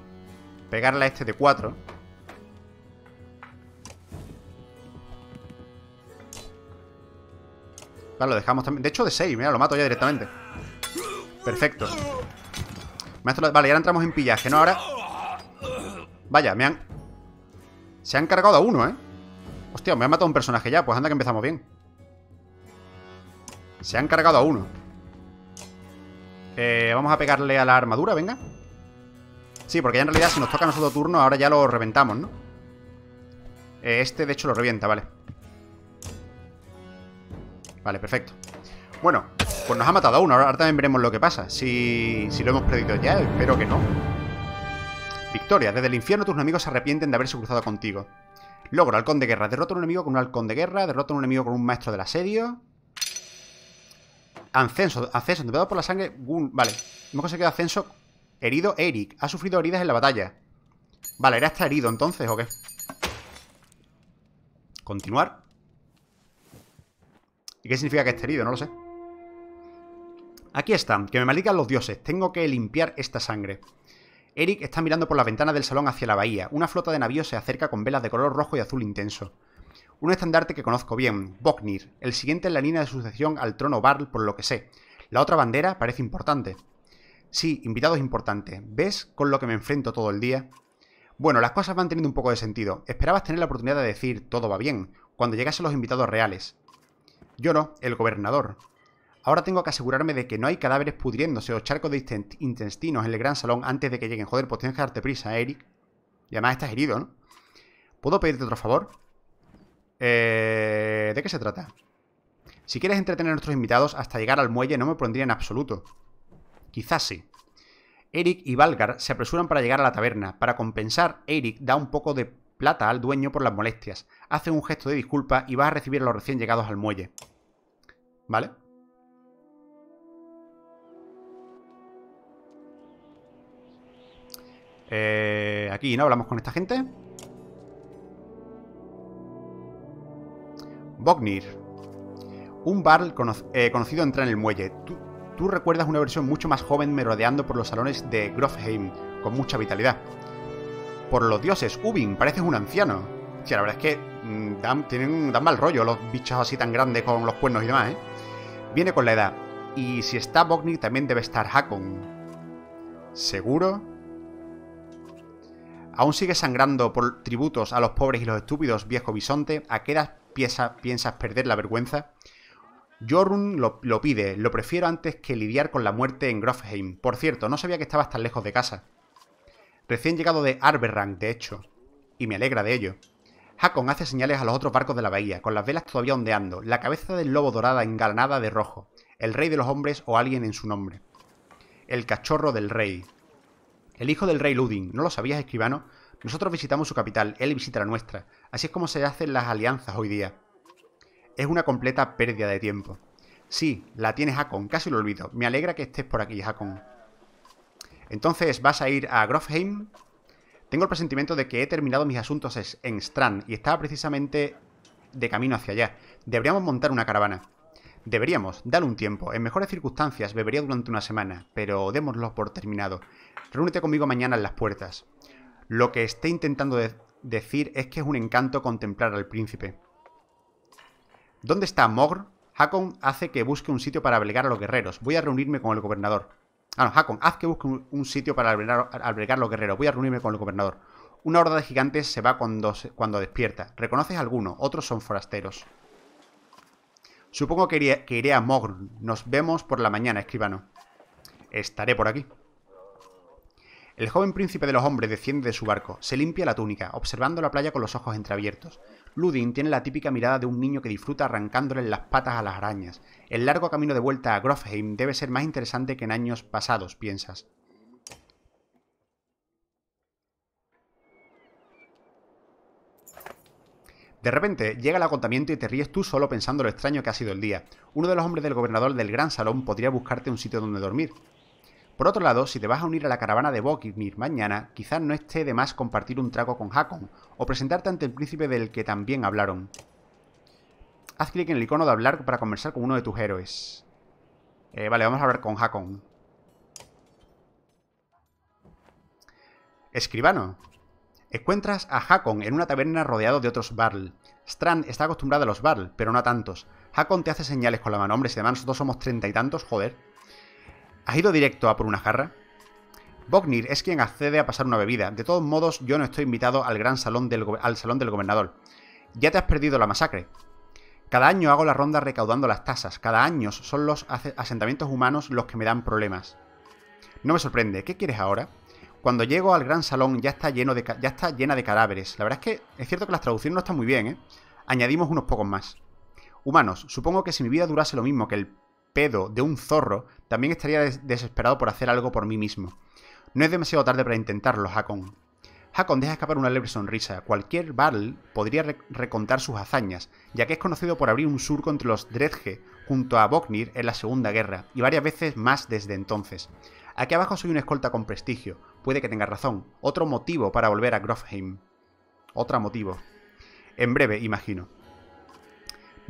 Speaker 1: Pegarle a este de 4. Vale, lo dejamos también. De hecho, de 6. Mira, lo mato ya directamente. Perfecto. Vale, ya entramos en pillaje, ¿no? Ahora... Vaya, me han... Se han cargado a uno, ¿eh? Hostia, me han matado un personaje ya. Pues anda que empezamos bien. Se han cargado a uno. Eh, vamos a pegarle a la armadura, venga. Sí, porque ya en realidad si nos toca a nosotros turno, ahora ya lo reventamos, ¿no? Eh, este, de hecho, lo revienta, vale. Vale, perfecto. Bueno, pues nos ha matado a uno. Ahora también veremos lo que pasa. Si, si lo hemos perdido ya, espero que no. Victoria. Desde el infierno tus enemigos se arrepienten de haberse cruzado contigo. Logro, halcón de guerra. Derrota a un enemigo con un halcón de guerra. Derrota a un enemigo con un maestro del asedio. Ascenso, ascenso, por la sangre. Vale, hemos conseguido ascenso. Herido Eric. Ha sufrido heridas en la batalla. Vale, ¿era está herido entonces o qué? Continuar. ¿Y qué significa que esté herido? No lo sé. Aquí están, que me maldigan los dioses. Tengo que limpiar esta sangre. Eric está mirando por la ventana del salón hacia la bahía. Una flota de navíos se acerca con velas de color rojo y azul intenso. Un estandarte que conozco bien, Bognir, el siguiente en la línea de sucesión al trono Barl por lo que sé. La otra bandera parece importante. Sí, invitado es importante. ¿Ves con lo que me enfrento todo el día? Bueno, las cosas van teniendo un poco de sentido. Esperabas tener la oportunidad de decir todo va bien, cuando llegasen los invitados reales. Yo no, el gobernador. Ahora tengo que asegurarme de que no hay cadáveres pudriéndose o charcos de intestinos en el gran salón antes de que lleguen. Joder, pues tienes que darte prisa, Eric. Y además estás herido, ¿no? ¿Puedo pedirte otro favor? Eh, ¿De qué se trata? Si quieres entretener a nuestros invitados hasta llegar al muelle no me pondría en absoluto. Quizás sí. Eric y Valgar se apresuran para llegar a la taberna. Para compensar, Eric da un poco de plata al dueño por las molestias. Hace un gesto de disculpa y va a recibir a los recién llegados al muelle. ¿Vale? Eh, aquí, ¿no? Hablamos con esta gente. Bognir. Un bar eh, conocido entra en el muelle. Tú, recuerdas una versión mucho más joven merodeando por los salones de Grofheim, con mucha vitalidad. Por los dioses, Ubin, pareces un anciano. Sí, la verdad es que mm, dan, dan mal rollo los bichos así tan grandes con los cuernos y demás, ¿eh? Viene con la edad. Y si está Bognir, también debe estar Hakon. ¿Seguro? ¿Aún sigues sangrando por tributos a los pobres y los estúpidos, viejo bisonte? ¿A qué edad piensas perder la vergüenza? Jorun lo, lo, pide, lo prefiero antes que lidiar con la muerte en Grofheim. Por cierto, no sabía que estabas tan lejos de casa. Recién llegado de Arberrang, de hecho. Y me alegra de ello. Hakon hace señales a los otros barcos de la bahía, con las velas todavía ondeando, la cabeza del lobo dorada engalanada de rojo, el rey de los hombres o alguien en su nombre. El cachorro del rey, el hijo del rey Ludin. ¿No lo sabías, escribano? Nosotros visitamos su capital, él visita la nuestra. Así es como se hacen las alianzas hoy día. Es una completa pérdida de tiempo. Sí, la tienes Hakon, casi lo olvido. Me alegra que estés por aquí, Hakon. Entonces, ¿vas a ir a Grofheim? Tengo el presentimiento de que he terminado mis asuntos en Strand y estaba precisamente de camino hacia allá. Deberíamos montar una caravana. Deberíamos, dale un tiempo. En mejores circunstancias bebería durante una semana, pero démoslo por terminado. Reúnete conmigo mañana en las puertas. Lo que esté intentando decir es que es un encanto contemplar al príncipe. ¿Dónde está Mogr? Hakon hace que busque un sitio para albergar a los guerreros. Voy a reunirme con el gobernador. Ah, no, Hakon, haz que busque un, sitio para albergar, a los guerreros. Voy a reunirme con el gobernador. Una horda de gigantes se va cuando, despierta. ¿Reconoces alguno? Otros son forasteros. Supongo que iré, que iré a Mogr. Nos vemos por la mañana, escribano. Estaré por aquí. El joven príncipe de los hombres desciende de su barco, se limpia la túnica, observando la playa con los ojos entreabiertos. Ludin tiene la típica mirada de un niño que disfruta arrancándole las patas a las arañas. El largo camino de vuelta a Grofheim debe ser más interesante que en años pasados, piensas. De repente llega el agotamiento y te ríes tú solo pensando lo extraño que ha sido el día. Uno de los hombres del gobernador del gran salón podría buscarte un sitio donde dormir. Por otro lado, si te vas a unir a la caravana de Bokimir mañana, quizás no esté de más compartir un trago con Hakon, o presentarte ante el príncipe del que también hablaron. Haz clic en el icono de hablar para conversar con uno de tus héroes. Eh, vale, vamos a hablar con Hakon. Escribano. Encuentras a Hakon en una taberna rodeado de otros Barl. Strand está acostumbrado a los Barl, pero no a tantos. Hakon te hace señales con la mano. Hombre, si además nosotros somos treinta y tantos, joder. ¿Has ido directo a por una jarra? Bognir es quien accede a pasar una bebida. De todos modos, yo no estoy invitado al gran salón del, al salón del gobernador. Ya te has perdido la masacre. Cada año hago la ronda recaudando las tasas. Cada año son los asentamientos humanos los que me dan problemas. No me sorprende. ¿Qué quieres ahora? Cuando llego al gran salón ya está, lleno de, ya está llena de cadáveres. La verdad es que es cierto que las traducciones no están muy bien, ¿eh? Añadimos unos pocos más. Humanos, supongo que si mi vida durase lo mismo que el pedo de un zorro, también estaría desesperado por hacer algo por mí mismo. No es demasiado tarde para intentarlo, Hakon. Hakon deja escapar una leve sonrisa. Cualquier Barl podría recontar sus hazañas, ya que es conocido por abrir un surco entre los Dredge junto a Bognir en la Segunda Guerra, y varias veces más desde entonces. Aquí abajo soy un escolta con prestigio. Puede que tenga razón. Otro motivo para volver a Grofheim. Otro motivo. En breve, imagino.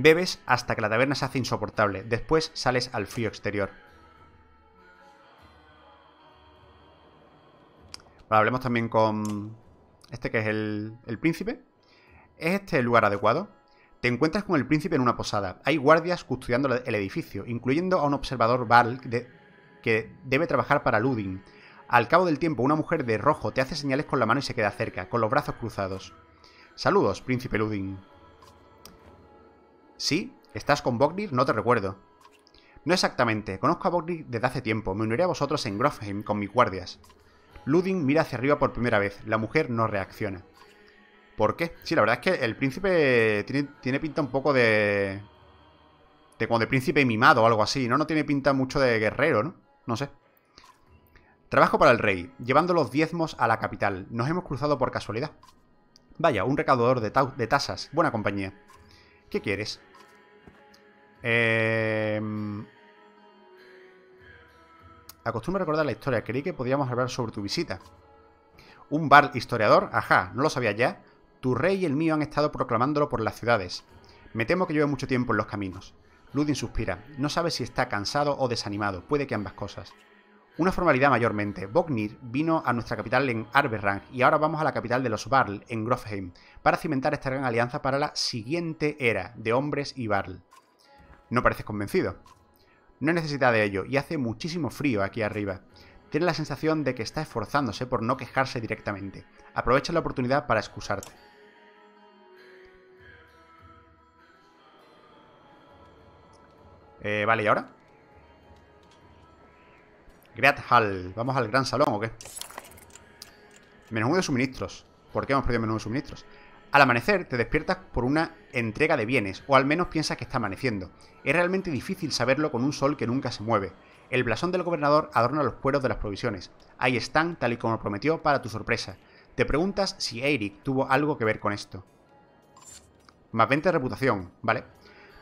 Speaker 1: Bebes hasta que la taberna se hace insoportable. Después sales al frío exterior. hablemos también con este que es el, príncipe. ¿Es este el lugar adecuado? Te encuentras con el príncipe en una posada. Hay guardias custodiando el edificio, incluyendo a un observador Val que debe trabajar para Ludin. Al cabo del tiempo, una mujer de rojo te hace señales con la mano y se queda cerca, con los brazos cruzados. Saludos, príncipe Ludin. ¿Sí? ¿Estás con Bognir? No te recuerdo. No exactamente. Conozco a Bognir desde hace tiempo. Me uniré a vosotros en Grofheim con mis guardias. Ludin mira hacia arriba por primera vez. La mujer no reacciona. ¿Por qué? Sí, la verdad es que el príncipe tiene, pinta un poco de... De como de príncipe mimado o algo así, ¿no? No tiene pinta mucho de guerrero, ¿no? No sé. Trabajo para el rey, llevando los diezmos a la capital. Nos hemos cruzado por casualidad. Vaya, un recaudador de, de tasas. Buena compañía. ¿Qué quieres? Eh... Acostumbro recordar la historia. Creí que podíamos hablar sobre tu visita. ¿Un bar historiador? Ajá, ¿no lo sabía ya? Tu rey y el mío han estado proclamándolo por las ciudades. Me temo que lleve mucho tiempo en los caminos. Ludin suspira. No sabe si está cansado o desanimado. Puede que ambas cosas. Una formalidad mayormente. Bognir vino a nuestra capital en Arberrang y ahora vamos a la capital de los Barl, en Grofheim, para cimentar esta gran alianza para la siguiente era de hombres y Barl. No pareces convencido. No hay necesidad de ello, y hace muchísimo frío aquí arriba. Tiene la sensación de que está esforzándose por no quejarse directamente. Aprovecha la oportunidad para excusarte. Eh, vale, ¿y ahora? Great Hall. ¿Vamos al gran salón o qué? Menú de suministros. ¿Por qué hemos perdido menú de suministros? Al amanecer te despiertas por una entrega de bienes, o al menos piensas que está amaneciendo. Es realmente difícil saberlo con un sol que nunca se mueve. El blasón del gobernador adorna los cueros de las provisiones. Ahí están, tal y como prometió, para tu sorpresa. Te preguntas si Eric tuvo algo que ver con esto. Más 20 de reputación, ¿vale?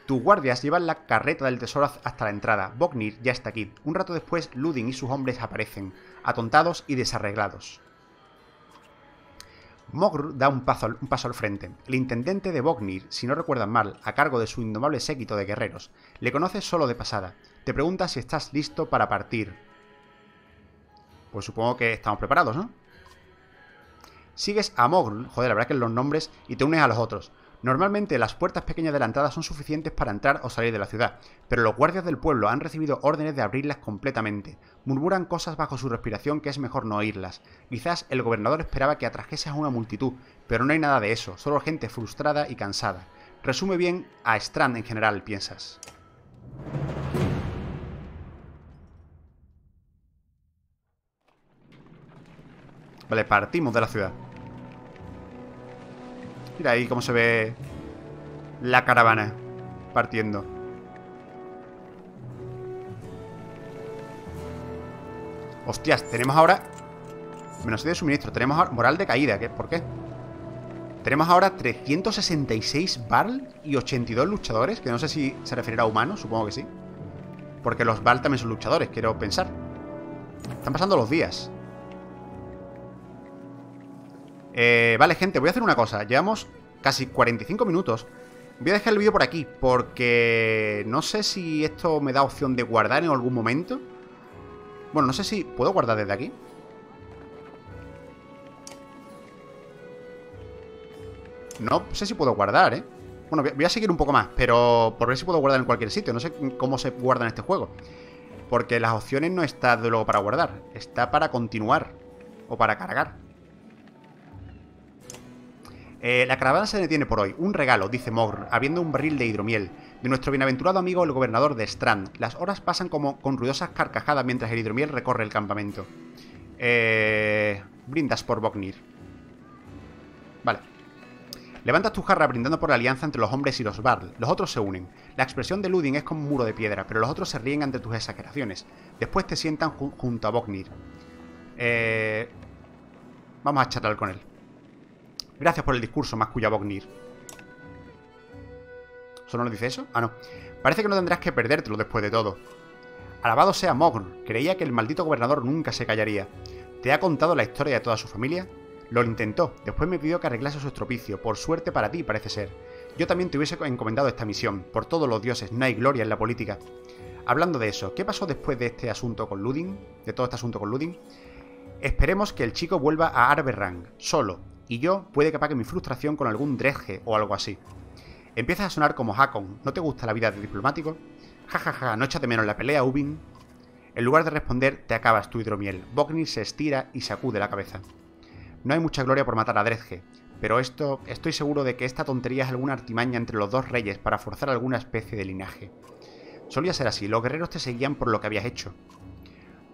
Speaker 1: Tus guardias llevan la carreta del tesoro hasta la entrada. Bognir ya está aquí. Un rato después, Ludin y sus hombres aparecen, atontados y desarreglados. Mogr da un paso, al frente. El intendente de Bognir, si no recuerdan mal, a cargo de su indomable séquito de guerreros, le conoce solo de pasada. Te pregunta si estás listo para partir. Pues supongo que estamos preparados, ¿no? Sigues a Mogr, joder, la verdad que los nombres, y te unes a los otros. Normalmente las puertas pequeñas de la entrada son suficientes para entrar o salir de la ciudad, pero los guardias del pueblo han recibido órdenes de abrirlas completamente. Murmuran cosas bajo su respiración que es mejor no oírlas. Quizás el gobernador esperaba que atrajeses a una multitud, pero no hay nada de eso, solo gente frustrada y cansada. Resume bien a Strand en general, piensas. Vale, partimos de la ciudad. Mira ahí cómo se ve la caravana partiendo. Hostias, tenemos ahora... Menos de suministro. Tenemos ahora... Moral de caída. ¿qué? ¿Por qué? Tenemos ahora 366 Barl y 82 luchadores. Que no sé si se referirá a humanos. Supongo que sí. Porque los Barl también son luchadores, quiero pensar. Están pasando los días. Eh, vale, gente, voy a hacer una cosa. Llevamos casi 45 minutos. Voy a dejar el vídeo por aquí, porque no sé si esto me da opción de guardar en algún momento. Bueno, no sé si... ¿Puedo guardar desde aquí? No sé si puedo guardar, ¿eh? Bueno, voy a seguir un poco más, pero por ver si puedo guardar en cualquier sitio. No sé cómo se guarda en este juego. Porque las opciones no están de luego para guardar. Está para continuar. O para cargar. Eh, la caravana se detiene por hoy. Un regalo, dice Mogr, habiendo un barril de hidromiel. De nuestro bienaventurado amigo el gobernador de Strand. Las horas pasan como con ruidosas carcajadas mientras el hidromiel recorre el campamento. Eh... Brindas por Bognir. Vale. Levantas tu jarra brindando por la alianza entre los hombres y los Barl. Los otros se unen. La expresión de Ludin es como un muro de piedra, pero los otros se ríen ante tus exageraciones. Después te sientan junto a Bognir. Eh... Vamos a charlar con él. Gracias por el discurso, más cuya Bognir. ¿Solo nos dice eso? Ah, no. Parece que no tendrás que perdértelo después de todo. Alabado sea Mogr. Creía que el maldito gobernador nunca se callaría. ¿Te ha contado la historia de toda su familia? Lo intentó. Después me pidió que arreglase su estropicio. Por suerte para ti, parece ser. Yo también te hubiese encomendado esta misión. Por todos los dioses, no hay gloria en la política. Hablando de eso, ¿qué pasó después de este asunto con Ludin? De todo este asunto con Ludin. Esperemos que el chico vuelva a Arberrang, solo, y yo puede que pague mi frustración con algún dredge o algo así. Empiezas a sonar como Hakon. ¿No te gusta la vida de diplomático? Ja, ja, ja, no echa de menos la pelea, Ubin. En lugar de responder, te acabas tu hidromiel. Bognir se estira y sacude la cabeza. No hay mucha gloria por matar a Dredge, pero esto, estoy seguro de que esta tontería es alguna artimaña entre los dos reyes para forzar alguna especie de linaje. Solía ser así, los guerreros te seguían por lo que habías hecho.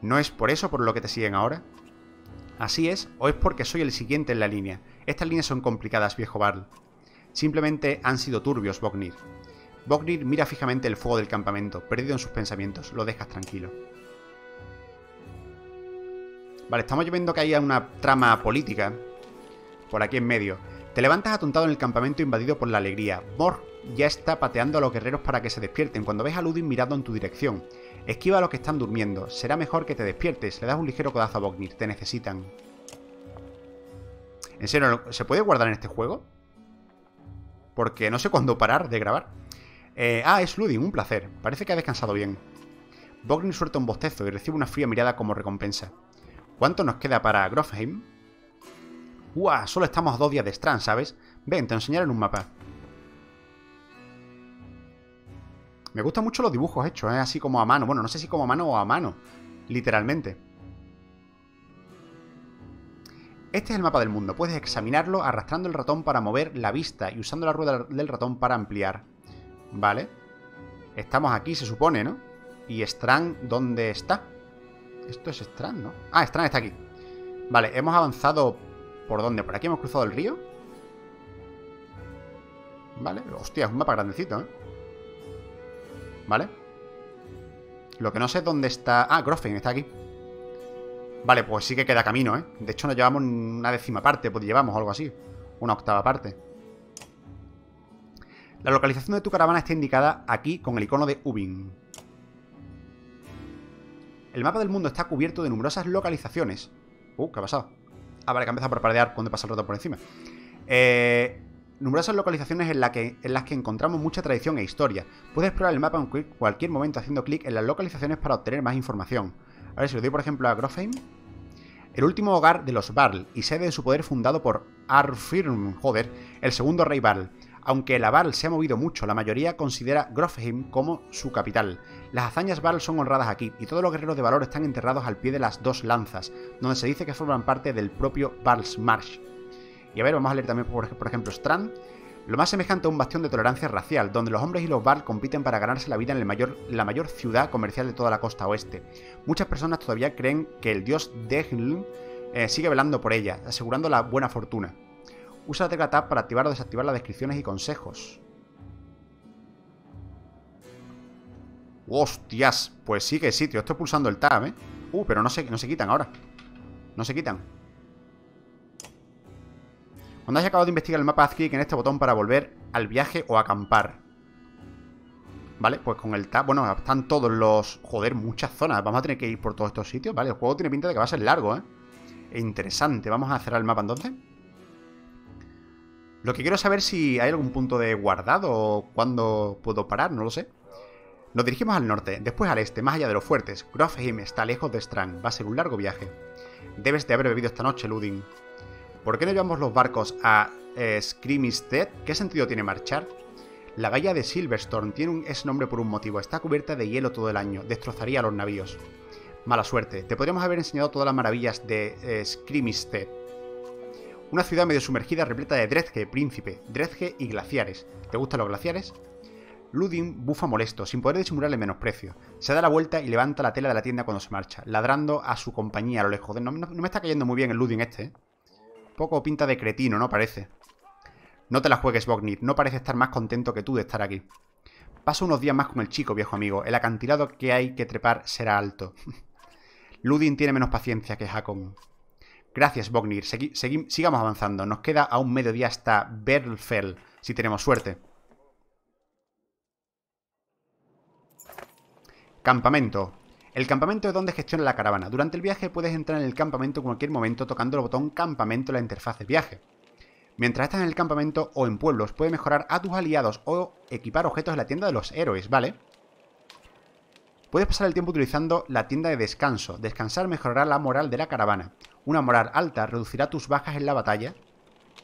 Speaker 1: ¿No es por eso por lo que te siguen ahora? Así es, o es porque soy el siguiente en la línea. Estas líneas son complicadas, viejo Barl. Simplemente han sido turbios, Bognir. Bognir mira fijamente el fuego del campamento, perdido en sus pensamientos. Lo dejas tranquilo. Vale, estamos viendo que hay una trama política. Por aquí en medio. Te levantas atontado en el campamento invadido por la alegría. Morg ya está pateando a los guerreros para que se despierten cuando ves a Ludin mirando en tu dirección. Esquiva a los que están durmiendo. Será mejor que te despiertes. Le das un ligero codazo a Bognir. Te necesitan. ¿En serio? ¿Se puede guardar en este juego? porque no sé cuándo parar de grabar. Eh, ah, es Ludin, un placer. Parece que ha descansado bien. Bognir suelta un bostezo y recibe una fría mirada como recompensa. ¿Cuánto nos queda para Grofheim? ¡Uah! Solo estamos a dos días de Strand, ¿sabes? Ven, te enseñaré en un mapa. Me gustan mucho los dibujos hechos, ¿eh? así como a mano. Bueno, no sé si como a mano o a mano, literalmente. Este es el mapa del mundo. Puedes examinarlo arrastrando el ratón para mover la vista y usando la rueda del ratón para ampliar. Vale. Estamos aquí, se supone, ¿no? ¿Y Strand dónde está? Esto es Strand, ¿no? Ah, Strand está aquí. Vale, hemos avanzado... ¿Por dónde? ¿Por aquí hemos cruzado el río? Vale. Hostia, es un mapa grandecito, ¿eh? Vale. Lo que no sé es dónde está... Ah, Groffen está aquí. Vale, pues sí que queda camino, ¿eh? De hecho nos llevamos una décima parte, pues llevamos algo así. Una octava parte. La localización de tu caravana está indicada aquí con el icono de Ubin. El mapa del mundo está cubierto de numerosas localizaciones. Uh, ¿qué ha pasado? Ah, vale, que ha empezado a parpadear cuando pasa el rato por encima. Eh, numerosas localizaciones en, las que encontramos mucha tradición e historia. Puedes explorar el mapa en cualquier momento haciendo clic en las localizaciones para obtener más información. A ver, si lo doy por ejemplo a Grofheim. El último hogar de los Barl y sede de su poder fundado por Arfirm, joder, el segundo rey Barl. Aunque la Barl se ha movido mucho, la mayoría considera Grofheim como su capital. Las hazañas Barl son honradas aquí, y todos los guerreros de valor están enterrados al pie de las dos lanzas, donde se dice que forman parte del propio Barl's Marsh. Y a ver, vamos a leer también, por, ejemplo, Strand. Lo más semejante a un bastión de tolerancia racial, donde los hombres y los Val compiten para ganarse la vida en la mayor ciudad comercial de toda la costa oeste. Muchas personas todavía creen que el dios Dehnl eh, sigue velando por ella, asegurando la buena fortuna. Usa la Tab para activar o desactivar las descripciones y consejos. ¡Hostias! Pues sí que sí. Estoy pulsando el Tab, ¿eh? Uh, pero no se, no se quitan ahora. No se quitan. Cuando hayas acabado de investigar el mapa, haz clic en este botón para volver al viaje o acampar. Vale, pues con el tab, bueno, están todos los... Joder, muchas zonas. Vamos a tener que ir por todos estos sitios, ¿vale? El juego tiene pinta de que va a ser largo, ¿eh? E interesante. Vamos a cerrar el mapa entonces. Lo que quiero saber es si hay algún punto de guardado o cuándo puedo parar, no lo sé. Nos dirigimos al norte, después al este, más allá de los fuertes. Grofheim está lejos de Strand. Va a ser un largo viaje. Debes de haber bebido esta noche, Ludin. ¿Por qué no llevamos los barcos a eh, ¿Qué sentido tiene marchar? La bahía de Silverstone tiene un, ese nombre por un motivo. Está cubierta de hielo todo el año. Destrozaría a los navíos. Mala suerte. Te podríamos haber enseñado todas las maravillas de eh, Una ciudad medio sumergida repleta de Dredge, príncipe, Dredge y glaciares. ¿Te gustan los glaciares? Ludin bufa molesto, sin poder disimularle menosprecio. Se da la vuelta y levanta la tela de la tienda cuando se marcha, ladrando a su compañía a lo lejos. No, no me está cayendo muy bien el Ludin este, ¿eh? Poco pinta de cretino, ¿no? Parece. No te la juegues, Bognir. No parece estar más contento que tú de estar aquí. Paso unos días más con el chico, viejo amigo. El acantilado que hay que trepar será alto. Ludin tiene menos paciencia que Hakon. Gracias, Bognir. sigamos avanzando. Nos queda a un mediodía hasta Berlfell, si tenemos suerte. Campamento. El campamento es donde gestiona la caravana. Durante el viaje puedes entrar en el campamento en cualquier momento tocando el botón campamento en la interfaz de viaje. Mientras estás en el campamento o en pueblos, puedes mejorar a tus aliados o equipar objetos en la tienda de los héroes, ¿vale? Puedes pasar el tiempo utilizando la tienda de descanso. Descansar mejorará la moral de la caravana. Una moral alta reducirá tus bajas en la batalla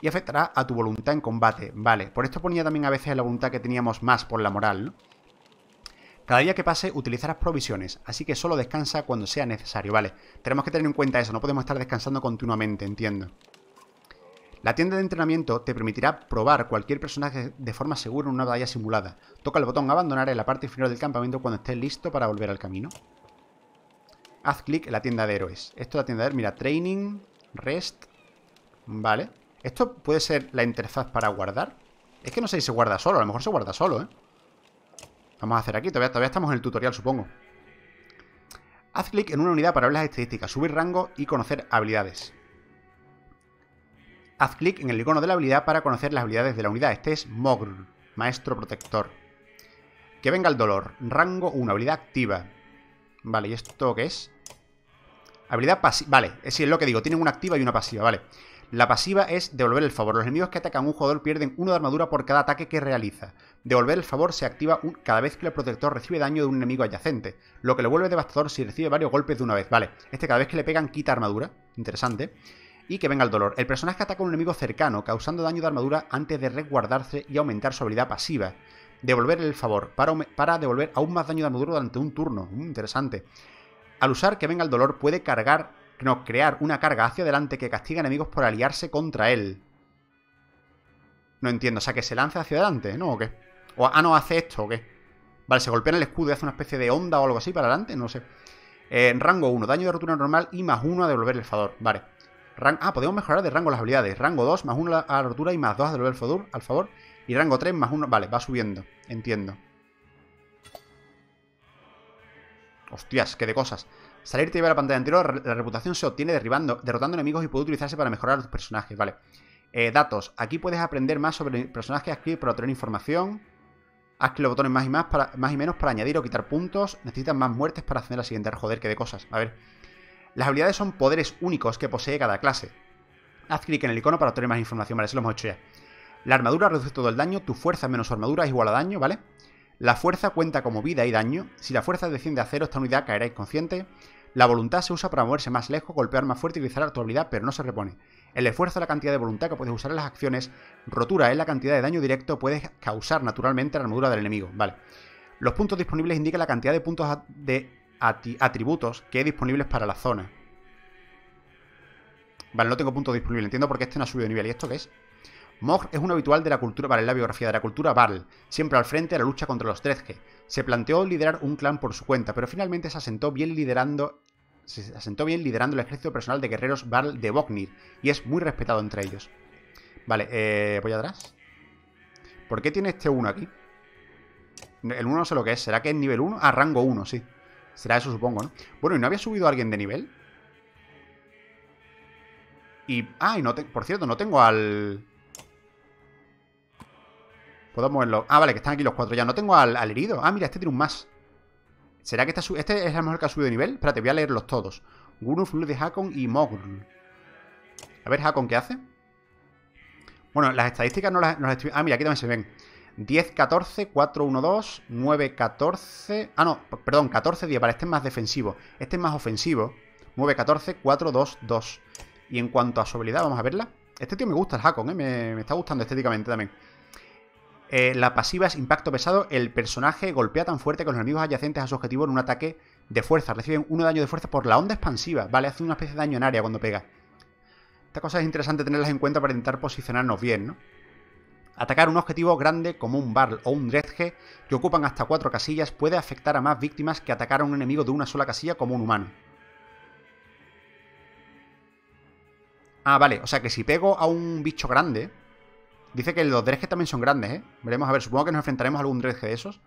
Speaker 1: y afectará a tu voluntad en combate. Vale, por esto ponía también a veces la voluntad que teníamos más por la moral, ¿no? Cada día que pase utilizarás provisiones, así que solo descansa cuando sea necesario, ¿vale? Tenemos que tener en cuenta eso, no podemos estar descansando continuamente, entiendo. La tienda de entrenamiento te permitirá probar cualquier personaje de forma segura en una batalla simulada. Toca el botón abandonar en la parte inferior del campamento cuando estés listo para volver al camino. Haz clic en la tienda de héroes. Esto es la tienda de héroes. Mira, training, rest. Vale. Esto puede ser la interfaz para guardar. Es que no sé si se guarda solo. A lo mejor se guarda solo, ¿eh? Vamos a hacer aquí. Todavía, estamos en el tutorial, supongo. Haz clic en una unidad para ver las estadísticas, subir rango y conocer habilidades. Haz clic en el icono de la habilidad para conocer las habilidades de la unidad. Este es Mogr, Maestro Protector. Que venga el dolor. Rango 1, habilidad activa. Vale, ¿y esto qué es? Habilidad pasiva. Vale, es lo que digo. Tienen una activa y una pasiva, vale. La pasiva es devolver el favor. Los enemigos que atacan a un jugador pierden uno de armadura por cada ataque que realiza. Devolver el favor se activa cada vez que el protector recibe daño de un enemigo adyacente, lo que lo vuelve devastador si recibe varios golpes de una vez. Vale, este cada vez que le pegan quita armadura. Interesante y que venga el dolor. El personaje ataca a un enemigo cercano, causando daño de armadura antes de resguardarse y aumentar su habilidad pasiva. Devolver el favor, para, devolver aún más daño de armadura durante un turno. Mm, interesante. Al usar que venga el dolor, puede cargar, no, crear una carga hacia adelante que castiga enemigos por aliarse contra él. No entiendo, o sea, que se lance hacia adelante, ¿no? ¿O qué? O, ah, no, hace esto, ¿o qué? Vale, se golpea el escudo y hace una especie de onda o algo así para adelante, no sé. Eh, rango 1, daño de rotura normal y más 1 a devolver el favor. Vale ah, podemos mejorar de rango las habilidades. Rango 2, más 1 a la rotura y más 2 a devolver favor, al favor. Y rango 3, más 1... Vale, va subiendo. Entiendo. Hostias, qué de cosas. Salir te lleva a la pantalla anterior. La reputación se obtiene derribando, derrotando enemigos y puede utilizarse para mejorar a tus personajes. Vale. Eh, datos. Aquí puedes aprender más sobre el personaje. Haz para obtener información. Haz clic los botones más y, más, para, más y menos para añadir o quitar puntos. Necesitas más muertes para hacer la siguiente. Joder, qué de cosas. A ver. Las habilidades son poderes únicos que posee cada clase. Haz clic en el icono para obtener más información, ¿vale? Eso lo hemos hecho ya. La armadura reduce todo el daño, tu fuerza menos armadura es igual a daño, ¿vale? La fuerza cuenta como vida y daño. Si la fuerza desciende a cero, esta unidad caerá inconsciente. La voluntad se usa para moverse más lejos, golpear más fuerte y utilizar tu habilidad, pero no se repone. El esfuerzo es la cantidad de voluntad que puedes usar en las acciones. Rotura es la cantidad de daño directo que puedes causar naturalmente la armadura del enemigo, ¿vale? Los puntos disponibles indican la cantidad de puntos de atributos que hay disponibles para la zona. Vale, no tengo puntos disponibles. Entiendo por qué este no ha subido de nivel. ¿Y esto qué es? Mog es un habitual de la cultura, vale, la biografía de la cultura Barl, siempre al frente de la lucha contra los Dredge. Se planteó liderar un clan por su cuenta, pero finalmente se asentó bien liderando se asentó bien liderando el ejército personal de guerreros Barl de Bognir, y es muy respetado entre ellos. Vale, eh, voy atrás. ¿Por qué tiene este 1 aquí? El 1 no sé lo que es. ¿Será que es nivel 1? Ah, rango 1, sí. Será eso, supongo, ¿no? Bueno, ¿y no había subido alguien de nivel? Y... Ah, y no por cierto, no tengo al... Puedo moverlo. Ah, vale, que están aquí los cuatro ya. No tengo al, herido. Ah, mira, este tiene un más. ¿Será que este, este es el mejor que ha subido de nivel? Espérate, voy a leerlos todos. Guru, de Hakon y Mogul. A ver, Hakon, ¿qué hace? Bueno, las estadísticas no las, estoy... Ah, mira, aquí también se ven. 10, 14, 4, 1, 2, 9, 14... Ah, no, perdón, 14, 10. Vale, este es más defensivo. Este es más ofensivo. 9, 14, 4, 2, 2. Y en cuanto a su habilidad, vamos a verla. Este tío me gusta, el Hakon, ¿eh? me, está gustando estéticamente también. Eh, la pasiva es impacto pesado. El personaje golpea tan fuerte que los enemigos adyacentes a su objetivo en un ataque de fuerza. Reciben uno daño de fuerza por la onda expansiva. Vale, hace una especie de daño en área cuando pega. Esta cosa es interesante tenerlas en cuenta para intentar posicionarnos bien, ¿no? Atacar un objetivo grande como un Barl o un Dredge que ocupan hasta cuatro casillas puede afectar a más víctimas que atacar a un enemigo de una sola casilla como un humano. Ah, vale, o sea que si pego a un bicho grande... Dice que los dredges también son grandes, ¿eh? Veremos, a ver, supongo que nos enfrentaremos a algún dredge de esos.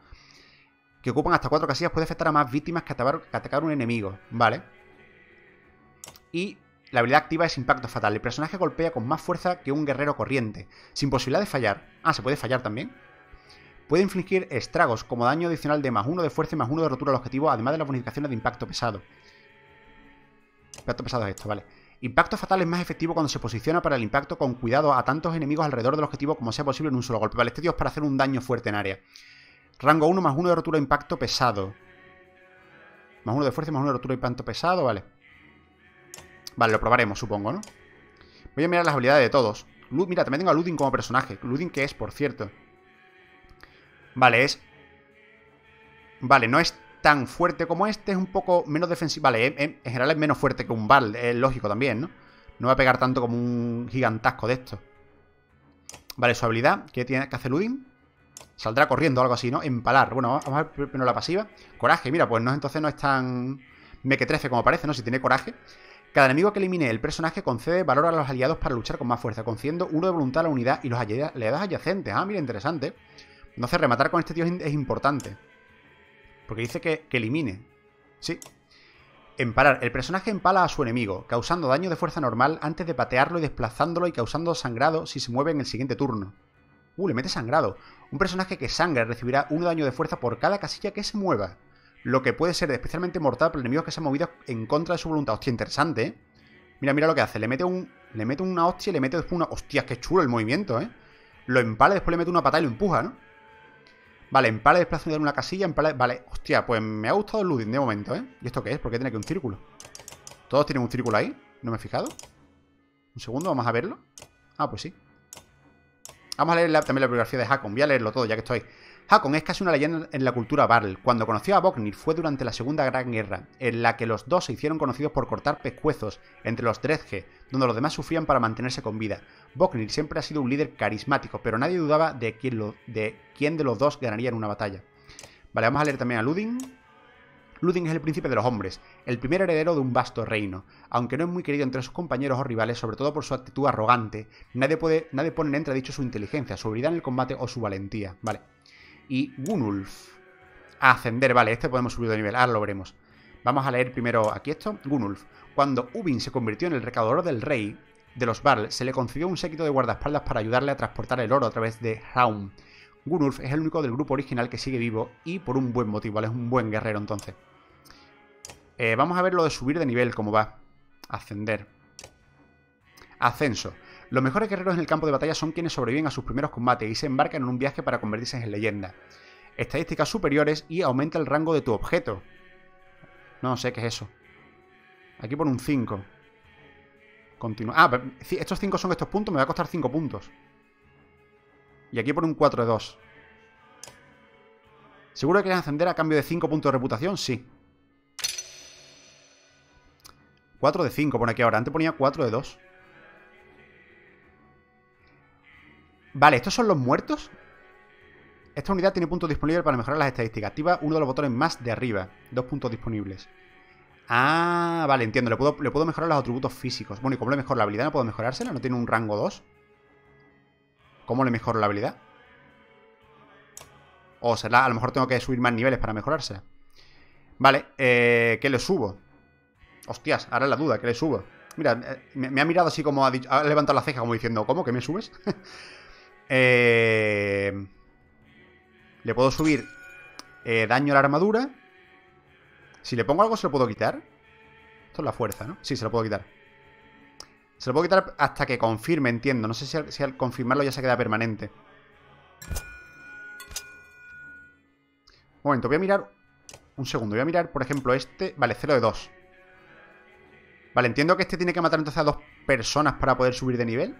Speaker 1: Que ocupan hasta cuatro casillas, puede afectar a más víctimas que atacar, un enemigo, ¿vale? Y la habilidad activa es impacto fatal. El personaje golpea con más fuerza que un guerrero corriente, sin posibilidad de fallar. Ah, ¿se puede fallar también? Puede infligir estragos como daño adicional de más uno de fuerza y más uno de rotura al objetivo, además de las bonificaciones de impacto pesado. Impacto pesado es esto, vale. Impacto fatal es más efectivo cuando se posiciona para el impacto con cuidado a tantos enemigos alrededor del objetivo como sea posible en un solo golpe. Vale, este tío es para hacer un daño fuerte en área. Rango 1 más 1 de rotura impacto pesado. Más 1 de fuerza más 1 de rotura impacto pesado, vale. Vale, lo probaremos, supongo, ¿no? Voy a mirar las habilidades de todos. mira, también tengo a Ludin como personaje. Ludin, que es, por cierto? Vale, es... Vale, no es tan fuerte como este, es un poco menos defensivo. Vale, en, general es menos fuerte que un Bal, es lógico también, ¿no? No va a pegar tanto como un gigantasco de esto. Vale, su habilidad, ¿qué tiene que hacer Ludin? Saldrá corriendo algo así, ¿no? Empalar. Bueno, vamos a ver primero la pasiva. Coraje, mira, pues no, entonces no es tan mequetrefe como parece, ¿no? Si tiene coraje. Cada enemigo que elimine el personaje concede valor a los aliados para luchar con más fuerza, concediendo uno de voluntad a la unidad y los aliados adyacentes. Ah, mira, interesante. Entonces rematar con este tío es importante. Porque dice que, elimine. Sí. Empalar. El personaje empala a su enemigo, causando daño de fuerza normal antes de patearlo y desplazándolo y causando sangrado si se mueve en el siguiente turno. Uh, le mete sangrado. Un personaje que sangra recibirá un daño de fuerza por cada casilla que se mueva. Lo que puede ser especialmente mortal para enemigos que se han movido en contra de su voluntad. Hostia, interesante, ¿eh? Mira, mira lo que hace. Le mete un. Le mete una hostia y le mete después una. Hostia, qué chulo el movimiento, ¿eh? Lo empala después le mete una patada y lo empuja, ¿no? Vale, empala y desplaza de una casilla, empala... Vale, hostia, pues me ha gustado el Ludin de momento, ¿eh? ¿Y esto qué es? ¿Por qué tiene aquí un círculo? ¿Todos tienen un círculo ahí? ¿No me he fijado? Un segundo, vamos a verlo. Ah, pues sí. Vamos a leer también la biografía de Hakon. Voy a leerlo todo, ya que estoy. Hakon es casi una leyenda en la cultura Barl. Cuando conoció a Bognir fue durante la Segunda Gran Guerra, en la que los dos se hicieron conocidos por cortar pescuezos entre los Dredge, donde los demás sufrían para mantenerse con vida. Bognir siempre ha sido un líder carismático, pero nadie dudaba de quién, lo, de de los dos ganaría en una batalla. Vale, vamos a leer también a Ludin. Ludin es el príncipe de los hombres, el primer heredero de un vasto reino. Aunque no es muy querido entre sus compañeros o rivales, sobre todo por su actitud arrogante, nadie, puede, nadie pone en entredicho su inteligencia, su habilidad en el combate o su valentía. Vale. Y Gunulf. ascender, vale, este podemos subir de nivel, ahora lo veremos. Vamos a leer primero aquí esto. Gunulf. Cuando Ubin se convirtió en el recaudador del rey, de los Barl, se le concedió un séquito de guardaespaldas para ayudarle a transportar el oro a través de Raum. Gunulf es el único del grupo original que sigue vivo y por un buen motivo, es un buen guerrero entonces. Eh, vamos a ver lo de subir de nivel, cómo va. Ascender. Ascenso. Los mejores guerreros en el campo de batalla son quienes sobreviven a sus primeros combates y se embarcan en un viaje para convertirse en leyenda. Estadísticas superiores y aumenta el rango de tu objeto. No sé qué es eso. Aquí pone un 5. Ah, estos 5 son estos puntos, me va a costar 5 puntos. Y aquí pone un 4 de 2. ¿Seguro que quieres ascender a cambio de 5 puntos de reputación? Sí. 4 de 5 pone aquí ahora. Antes ponía 4 de 2. Vale, ¿estos son los muertos? Esta unidad tiene puntos disponibles para mejorar las estadísticas. Activa uno de los botones más de arriba. Dos puntos disponibles. Ah, vale, entiendo. Le puedo, le puedo mejorar los atributos físicos. Bueno, ¿y cómo le mejoro la habilidad? ¿No puedo mejorársela? ¿No tiene un rango 2? ¿Cómo le mejoro la habilidad? O será, a lo mejor tengo que subir más niveles para mejorársela. Vale, eh, ¿qué le subo? Hostias, ahora la duda, ¿qué le subo? Mira, eh, me, ha mirado así como ha, ha levantado la ceja como diciendo, ¿cómo? ¿Que me subes? eh, le puedo subir eh, daño a la armadura si le pongo algo, ¿se lo puedo quitar? Esto es la fuerza, ¿no? Sí, se lo puedo quitar. Se lo puedo quitar hasta que confirme, entiendo. No sé si al, confirmarlo ya se queda permanente. Un momento, voy a mirar... Un segundo, voy a mirar, por ejemplo, este... Vale, 0 de 2. Vale, entiendo que este tiene que matar entonces a dos personas para poder subir de nivel.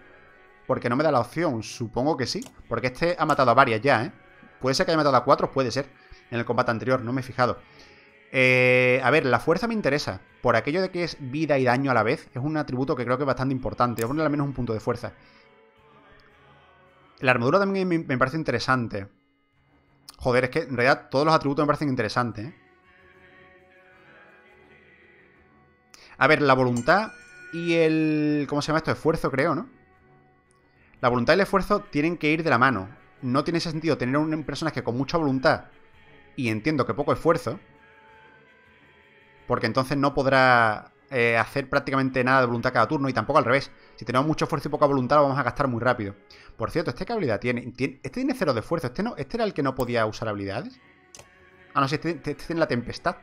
Speaker 1: Porque no me da la opción. Supongo que sí. Porque este ha matado a varias ya, ¿eh? Puede ser que haya matado a cuatro, puede ser. En el combate anterior, no me he fijado. Eh, a ver, la fuerza me interesa. Por aquello de que es vida y daño a la vez, es un atributo que creo que es bastante importante. Voy a al menos un punto de fuerza. La armadura también me, parece interesante. Joder, es que en realidad todos los atributos me parecen interesantes. ¿eh? A ver, la voluntad y el... ¿Cómo se llama esto? Esfuerzo, creo, ¿no? La voluntad y el esfuerzo tienen que ir de la mano. No tiene sentido tener un personaje con mucha voluntad y entiendo que poco esfuerzo porque entonces no podrá eh, hacer prácticamente nada de voluntad cada turno y tampoco al revés. Si tenemos mucho esfuerzo y poca voluntad lo vamos a gastar muy rápido. Por cierto, ¿este qué habilidad tiene? Este tiene cero de esfuerzo. ¿Este, no, ¿Este era el que no podía usar habilidades? Ah, no, sí, este, este tiene la tempestad.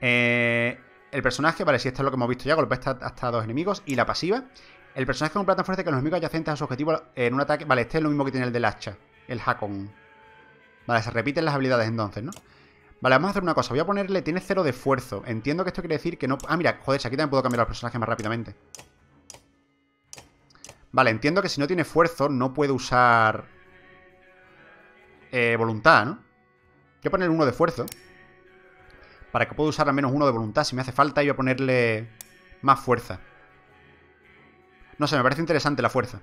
Speaker 1: Eh, el personaje, vale, si esto es lo que hemos visto ya, golpea hasta, hasta dos enemigos. Y la pasiva, el personaje con plata fuerte que los enemigos adyacentes a su objetivo en un ataque... Vale, este es lo mismo que tiene el del hacha, el Hakon. Vale, se repiten las habilidades entonces, ¿no? Vale, vamos a hacer una cosa. Voy a ponerle... Tiene cero de esfuerzo. Entiendo que esto quiere decir que no... Ah, mira, joder, aquí también puedo cambiar los personajes más rápidamente. Vale, entiendo que si no tiene esfuerzo no puede usar... Eh, voluntad, ¿no? Voy a poner uno de esfuerzo. Para que pueda usar al menos uno de voluntad. Si me hace falta, voy a ponerle más fuerza. No sé, me parece interesante la fuerza.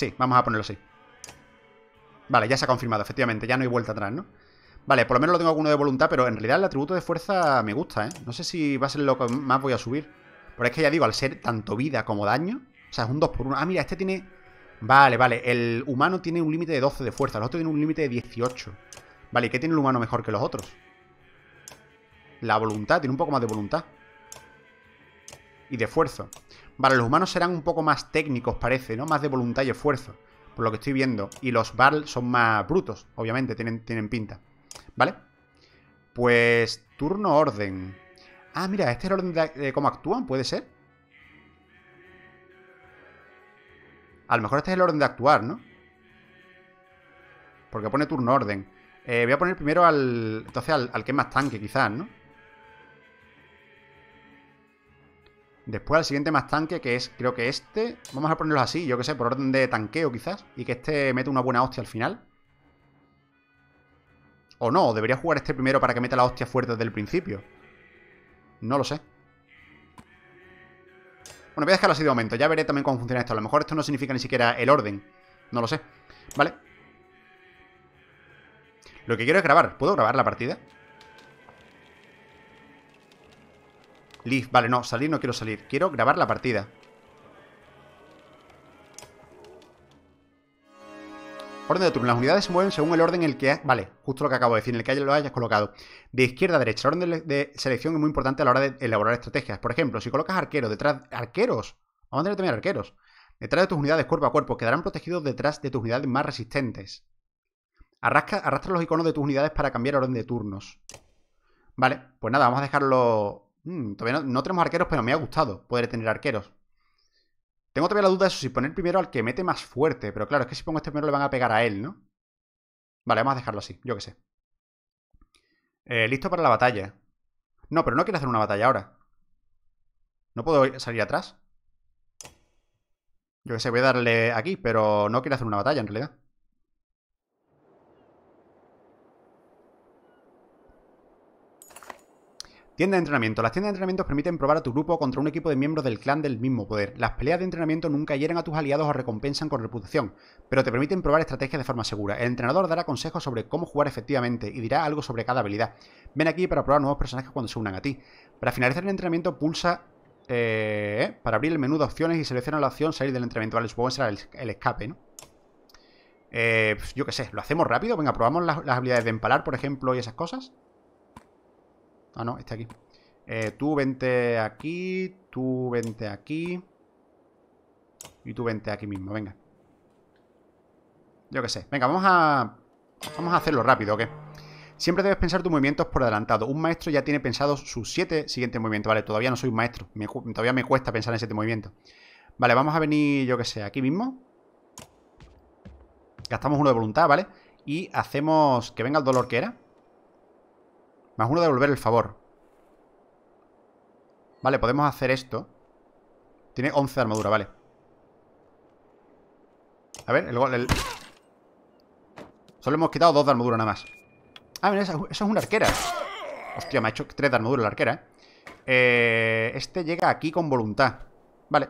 Speaker 1: Sí, vamos a ponerlo así. Vale, ya se ha confirmado, efectivamente. Ya no hay vuelta atrás, ¿no? Vale, por lo menos lo tengo alguno de voluntad, pero en realidad el atributo de fuerza me gusta, ¿eh? No sé si va a ser lo que más voy a subir. Pero es que ya digo, al ser tanto vida como daño... O sea, es un 2 por 1 Ah, mira, este tiene... Vale, vale. El humano tiene un límite de 12 de fuerza. Los otros tienen un límite de 18. Vale, ¿y qué tiene el humano mejor que los otros? La voluntad. Tiene un poco más de voluntad. Y de esfuerzo. Vale, los humanos serán un poco más técnicos, parece, ¿no? Más de voluntad y esfuerzo, por lo que estoy viendo. Y los Barl son más brutos, obviamente, tienen, tienen pinta. ¿Vale? Pues turno orden. Ah, mira, este es el orden de, cómo actúan, ¿puede ser? A lo mejor este es el orden de actuar, ¿no? Porque pone turno orden. Eh, voy a poner primero al... Entonces al, al que es más tanque, quizás, ¿no? Después al siguiente más tanque, que es, creo que este. Vamos a ponerlo así, yo que sé, por orden de tanqueo quizás. Y que este mete una buena hostia al final. O no, debería jugar este primero para que meta la hostia fuerte desde el principio. No lo sé. Bueno, voy a dejarlo así de momento. Ya veré también cómo funciona esto. A lo mejor esto no significa ni siquiera el orden. No lo sé. ¿Vale? Lo que quiero es grabar. ¿Puedo grabar la partida? Leave, vale, no, salir no quiero salir Quiero grabar la partida Orden de turno. Las unidades se mueven según el orden en el que... Vale, justo lo que acabo de decir, en el que lo hayas colocado. De izquierda a derecha. El orden de, selección es muy importante a la hora de elaborar estrategias. Por ejemplo, si colocas arqueros detrás... ¡Arqueros! Vamos a tener también arqueros. Detrás de tus unidades cuerpo a cuerpo. Quedarán protegidos detrás de tus unidades más resistentes. Arrastra, arrastra los iconos de tus unidades para cambiar orden de turnos. Vale, pues nada, vamos a dejarlo Mm, todavía no, tenemos arqueros, pero me ha gustado poder tener arqueros. Tengo todavía la duda de eso, si poner primero al que mete más fuerte. Pero claro, es que si pongo este primero le van a pegar a él, ¿no? Vale, vamos a dejarlo así, yo que sé. Eh, listo para la batalla. No, pero no quiero hacer una batalla ahora. ¿No puedo salir atrás? Yo que sé, voy a darle aquí, pero no quiero hacer una batalla en realidad. Tienda de entrenamiento. Las tiendas de entrenamiento permiten probar a tu grupo contra un equipo de miembros del clan del mismo poder. Las peleas de entrenamiento nunca hieren a tus aliados o recompensan con reputación, pero te permiten probar estrategias de forma segura. El entrenador dará consejos sobre cómo jugar efectivamente y dirá algo sobre cada habilidad. Ven aquí para probar nuevos personajes cuando se unan a ti. Para finalizar el entrenamiento, pulsa eh, para abrir el menú de opciones y selecciona la opción salir del entrenamiento. Vale, supongo que será el, escape, ¿no? Eh, yo qué sé, ¿lo hacemos rápido? Venga, probamos las habilidades de empalar, por ejemplo, y esas cosas. Ah, no, este aquí. Eh, tú vente aquí, tú vente aquí. Y tú vente aquí mismo, venga. Yo qué sé. Venga, vamos a... Vamos a hacerlo rápido, ¿ok? Siempre debes pensar tus movimientos por adelantado. Un maestro ya tiene pensados sus siete siguientes movimientos. Vale, todavía no soy un maestro. todavía me cuesta pensar en siete movimientos. Vale, vamos a venir, yo qué sé, aquí mismo. Gastamos uno de voluntad, ¿vale? Y hacemos que venga el dolor que era. Más uno de devolver el favor. Vale, podemos hacer esto. Tiene 11 de armadura, vale. A ver, el, el... Solo hemos quitado 2 de armadura nada más. Ah, mira, eso, es una arquera. Hostia, me ha hecho 3 de armadura la arquera, ¿eh? ¿eh? Este llega aquí con voluntad. Vale.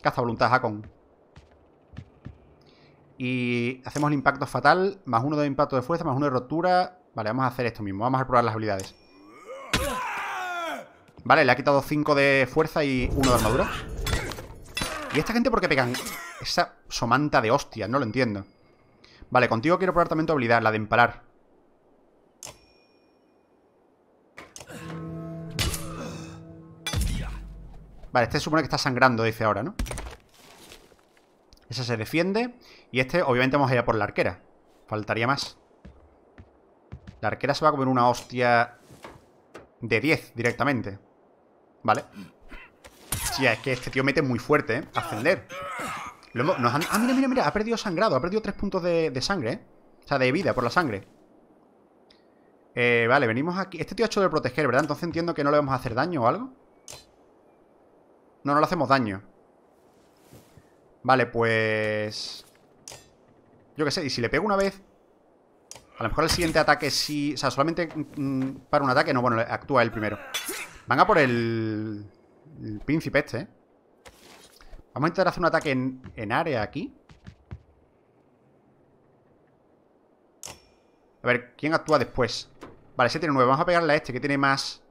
Speaker 1: Caza voluntad, Hakon. Y hacemos el impacto fatal, más uno de impacto de fuerza, más uno de rotura. Vale, vamos a hacer esto mismo. Vamos a probar las habilidades. Vale, le ha quitado 5 de fuerza y 1 de armadura. ¿Y esta gente por qué pegan esa somanta de hostias? No lo entiendo. Vale, contigo quiero probar también tu habilidad, la de empalar. Vale, este supone que está sangrando, dice ahora, ¿no? Ese se defiende. Y este, obviamente, vamos a ir por la arquera. Faltaría más. La arquera se va a comer una hostia de 10 directamente. Vale. Sí, es que este tío mete muy fuerte, ¿eh? Ascender. ah, mira, mira, mira. Ha perdido sangrado. Ha perdido 3 puntos de, de, sangre, ¿eh? O sea, de vida por la sangre. Eh, vale, venimos aquí. Este tío ha hecho de proteger, ¿verdad? Entonces entiendo que no le vamos a hacer daño o algo. No, no le hacemos daño. Vale, pues... Yo qué sé, y si le pego una vez... A lo mejor el siguiente ataque sí... O sea, solamente mm, para un ataque, no, bueno, actúa él primero. Van a por el... El príncipe este, ¿eh? Vamos a intentar hacer un ataque en, en área aquí. A ver, ¿quién actúa después? Vale, ese tiene 9. Vamos a pegarle a este que tiene más...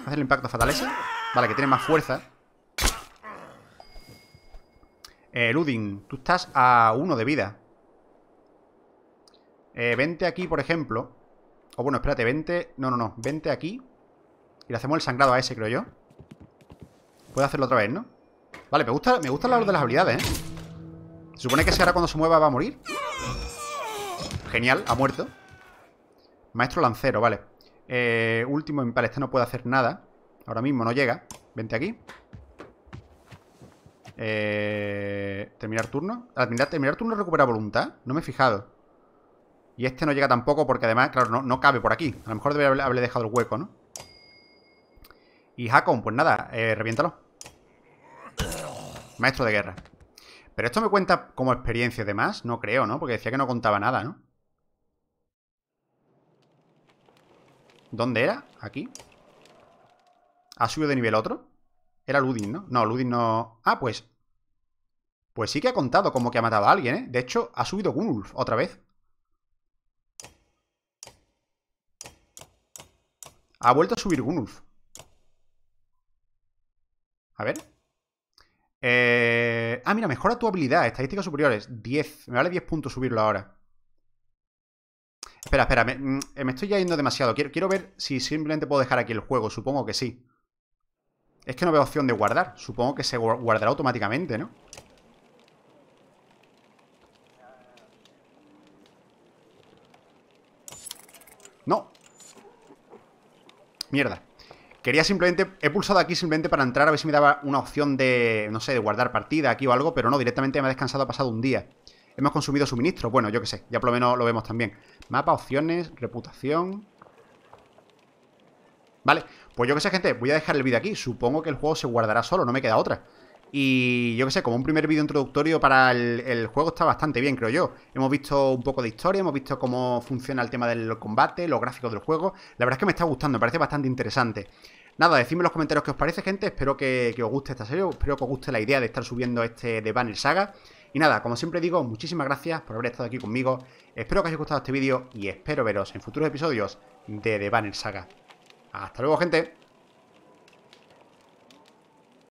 Speaker 1: Hacer el impacto fatal ese. Vale, que tiene más fuerza. Eh, Ludin, tú estás a uno de vida. Eh, vente aquí, por ejemplo. O bueno, espérate, vente... No, no, no. Vente aquí. Y le hacemos el sangrado a ese, creo yo. Puedo hacerlo otra vez, ¿no? Vale, me gusta, me gusta la de las habilidades, ¿eh? Se supone que si ahora cuando se mueva va a morir. Genial, ha muerto. Maestro lancero, vale. Eh, último impal, este no puede hacer nada. Ahora mismo no llega. Vente aquí. Eh, terminar turno. Terminar, terminar turno recupera voluntad. No me he fijado. Y este no llega tampoco porque además, claro, no, cabe por aquí. A lo mejor debería haberle dejado el hueco, ¿no? Y Hakon, pues nada, eh, reviéntalo. Maestro de guerra. Pero esto me cuenta como experiencia de más, no creo, ¿no? Porque decía que no contaba nada, ¿no? ¿Dónde era? Aquí. ¿Ha subido de nivel otro? Era Ludin, ¿no? No, Ludin no... Ah, pues... Pues sí que ha contado como que ha matado a alguien, ¿eh? De hecho, ha subido Gunulf otra vez. Ha vuelto a subir Gunulf. A ver. Eh... Ah, mira, mejora tu habilidad. Estadísticas superiores. 10. Me vale 10 puntos subirlo ahora. Espera, espera. Me, mm, me estoy ya yendo demasiado. Quiero ver si simplemente puedo dejar aquí el juego. Supongo que sí. Es que no veo opción de guardar. Supongo que se guardará automáticamente, ¿no? No. Mierda. Quería simplemente... He pulsado aquí simplemente para entrar a ver si me daba una opción de... No sé, de guardar partida aquí o algo, pero no, directamente me ha descansado ha pasado un día. Hemos consumido suministro. Bueno, yo qué sé, ya por lo menos lo vemos también. Mapa, opciones, reputación... Vale, pues yo que sé, gente, voy a dejar el vídeo aquí. Supongo que el juego se guardará solo, no me queda otra. Y yo que sé, como un primer vídeo introductorio para el, juego está bastante bien, creo yo. Hemos visto un poco de historia, hemos visto cómo funciona el tema del combate, los gráficos del juego. La verdad es que me está gustando, me parece bastante interesante. Nada, decidme en los comentarios qué os parece, gente. Espero que, os guste esta serie, espero que os guste la idea de estar subiendo este de Banner Saga. Y nada, como siempre digo, muchísimas gracias por haber estado aquí conmigo. Espero que os haya gustado este vídeo y espero veros en futuros episodios de The Banner Saga. Hasta luego, gente.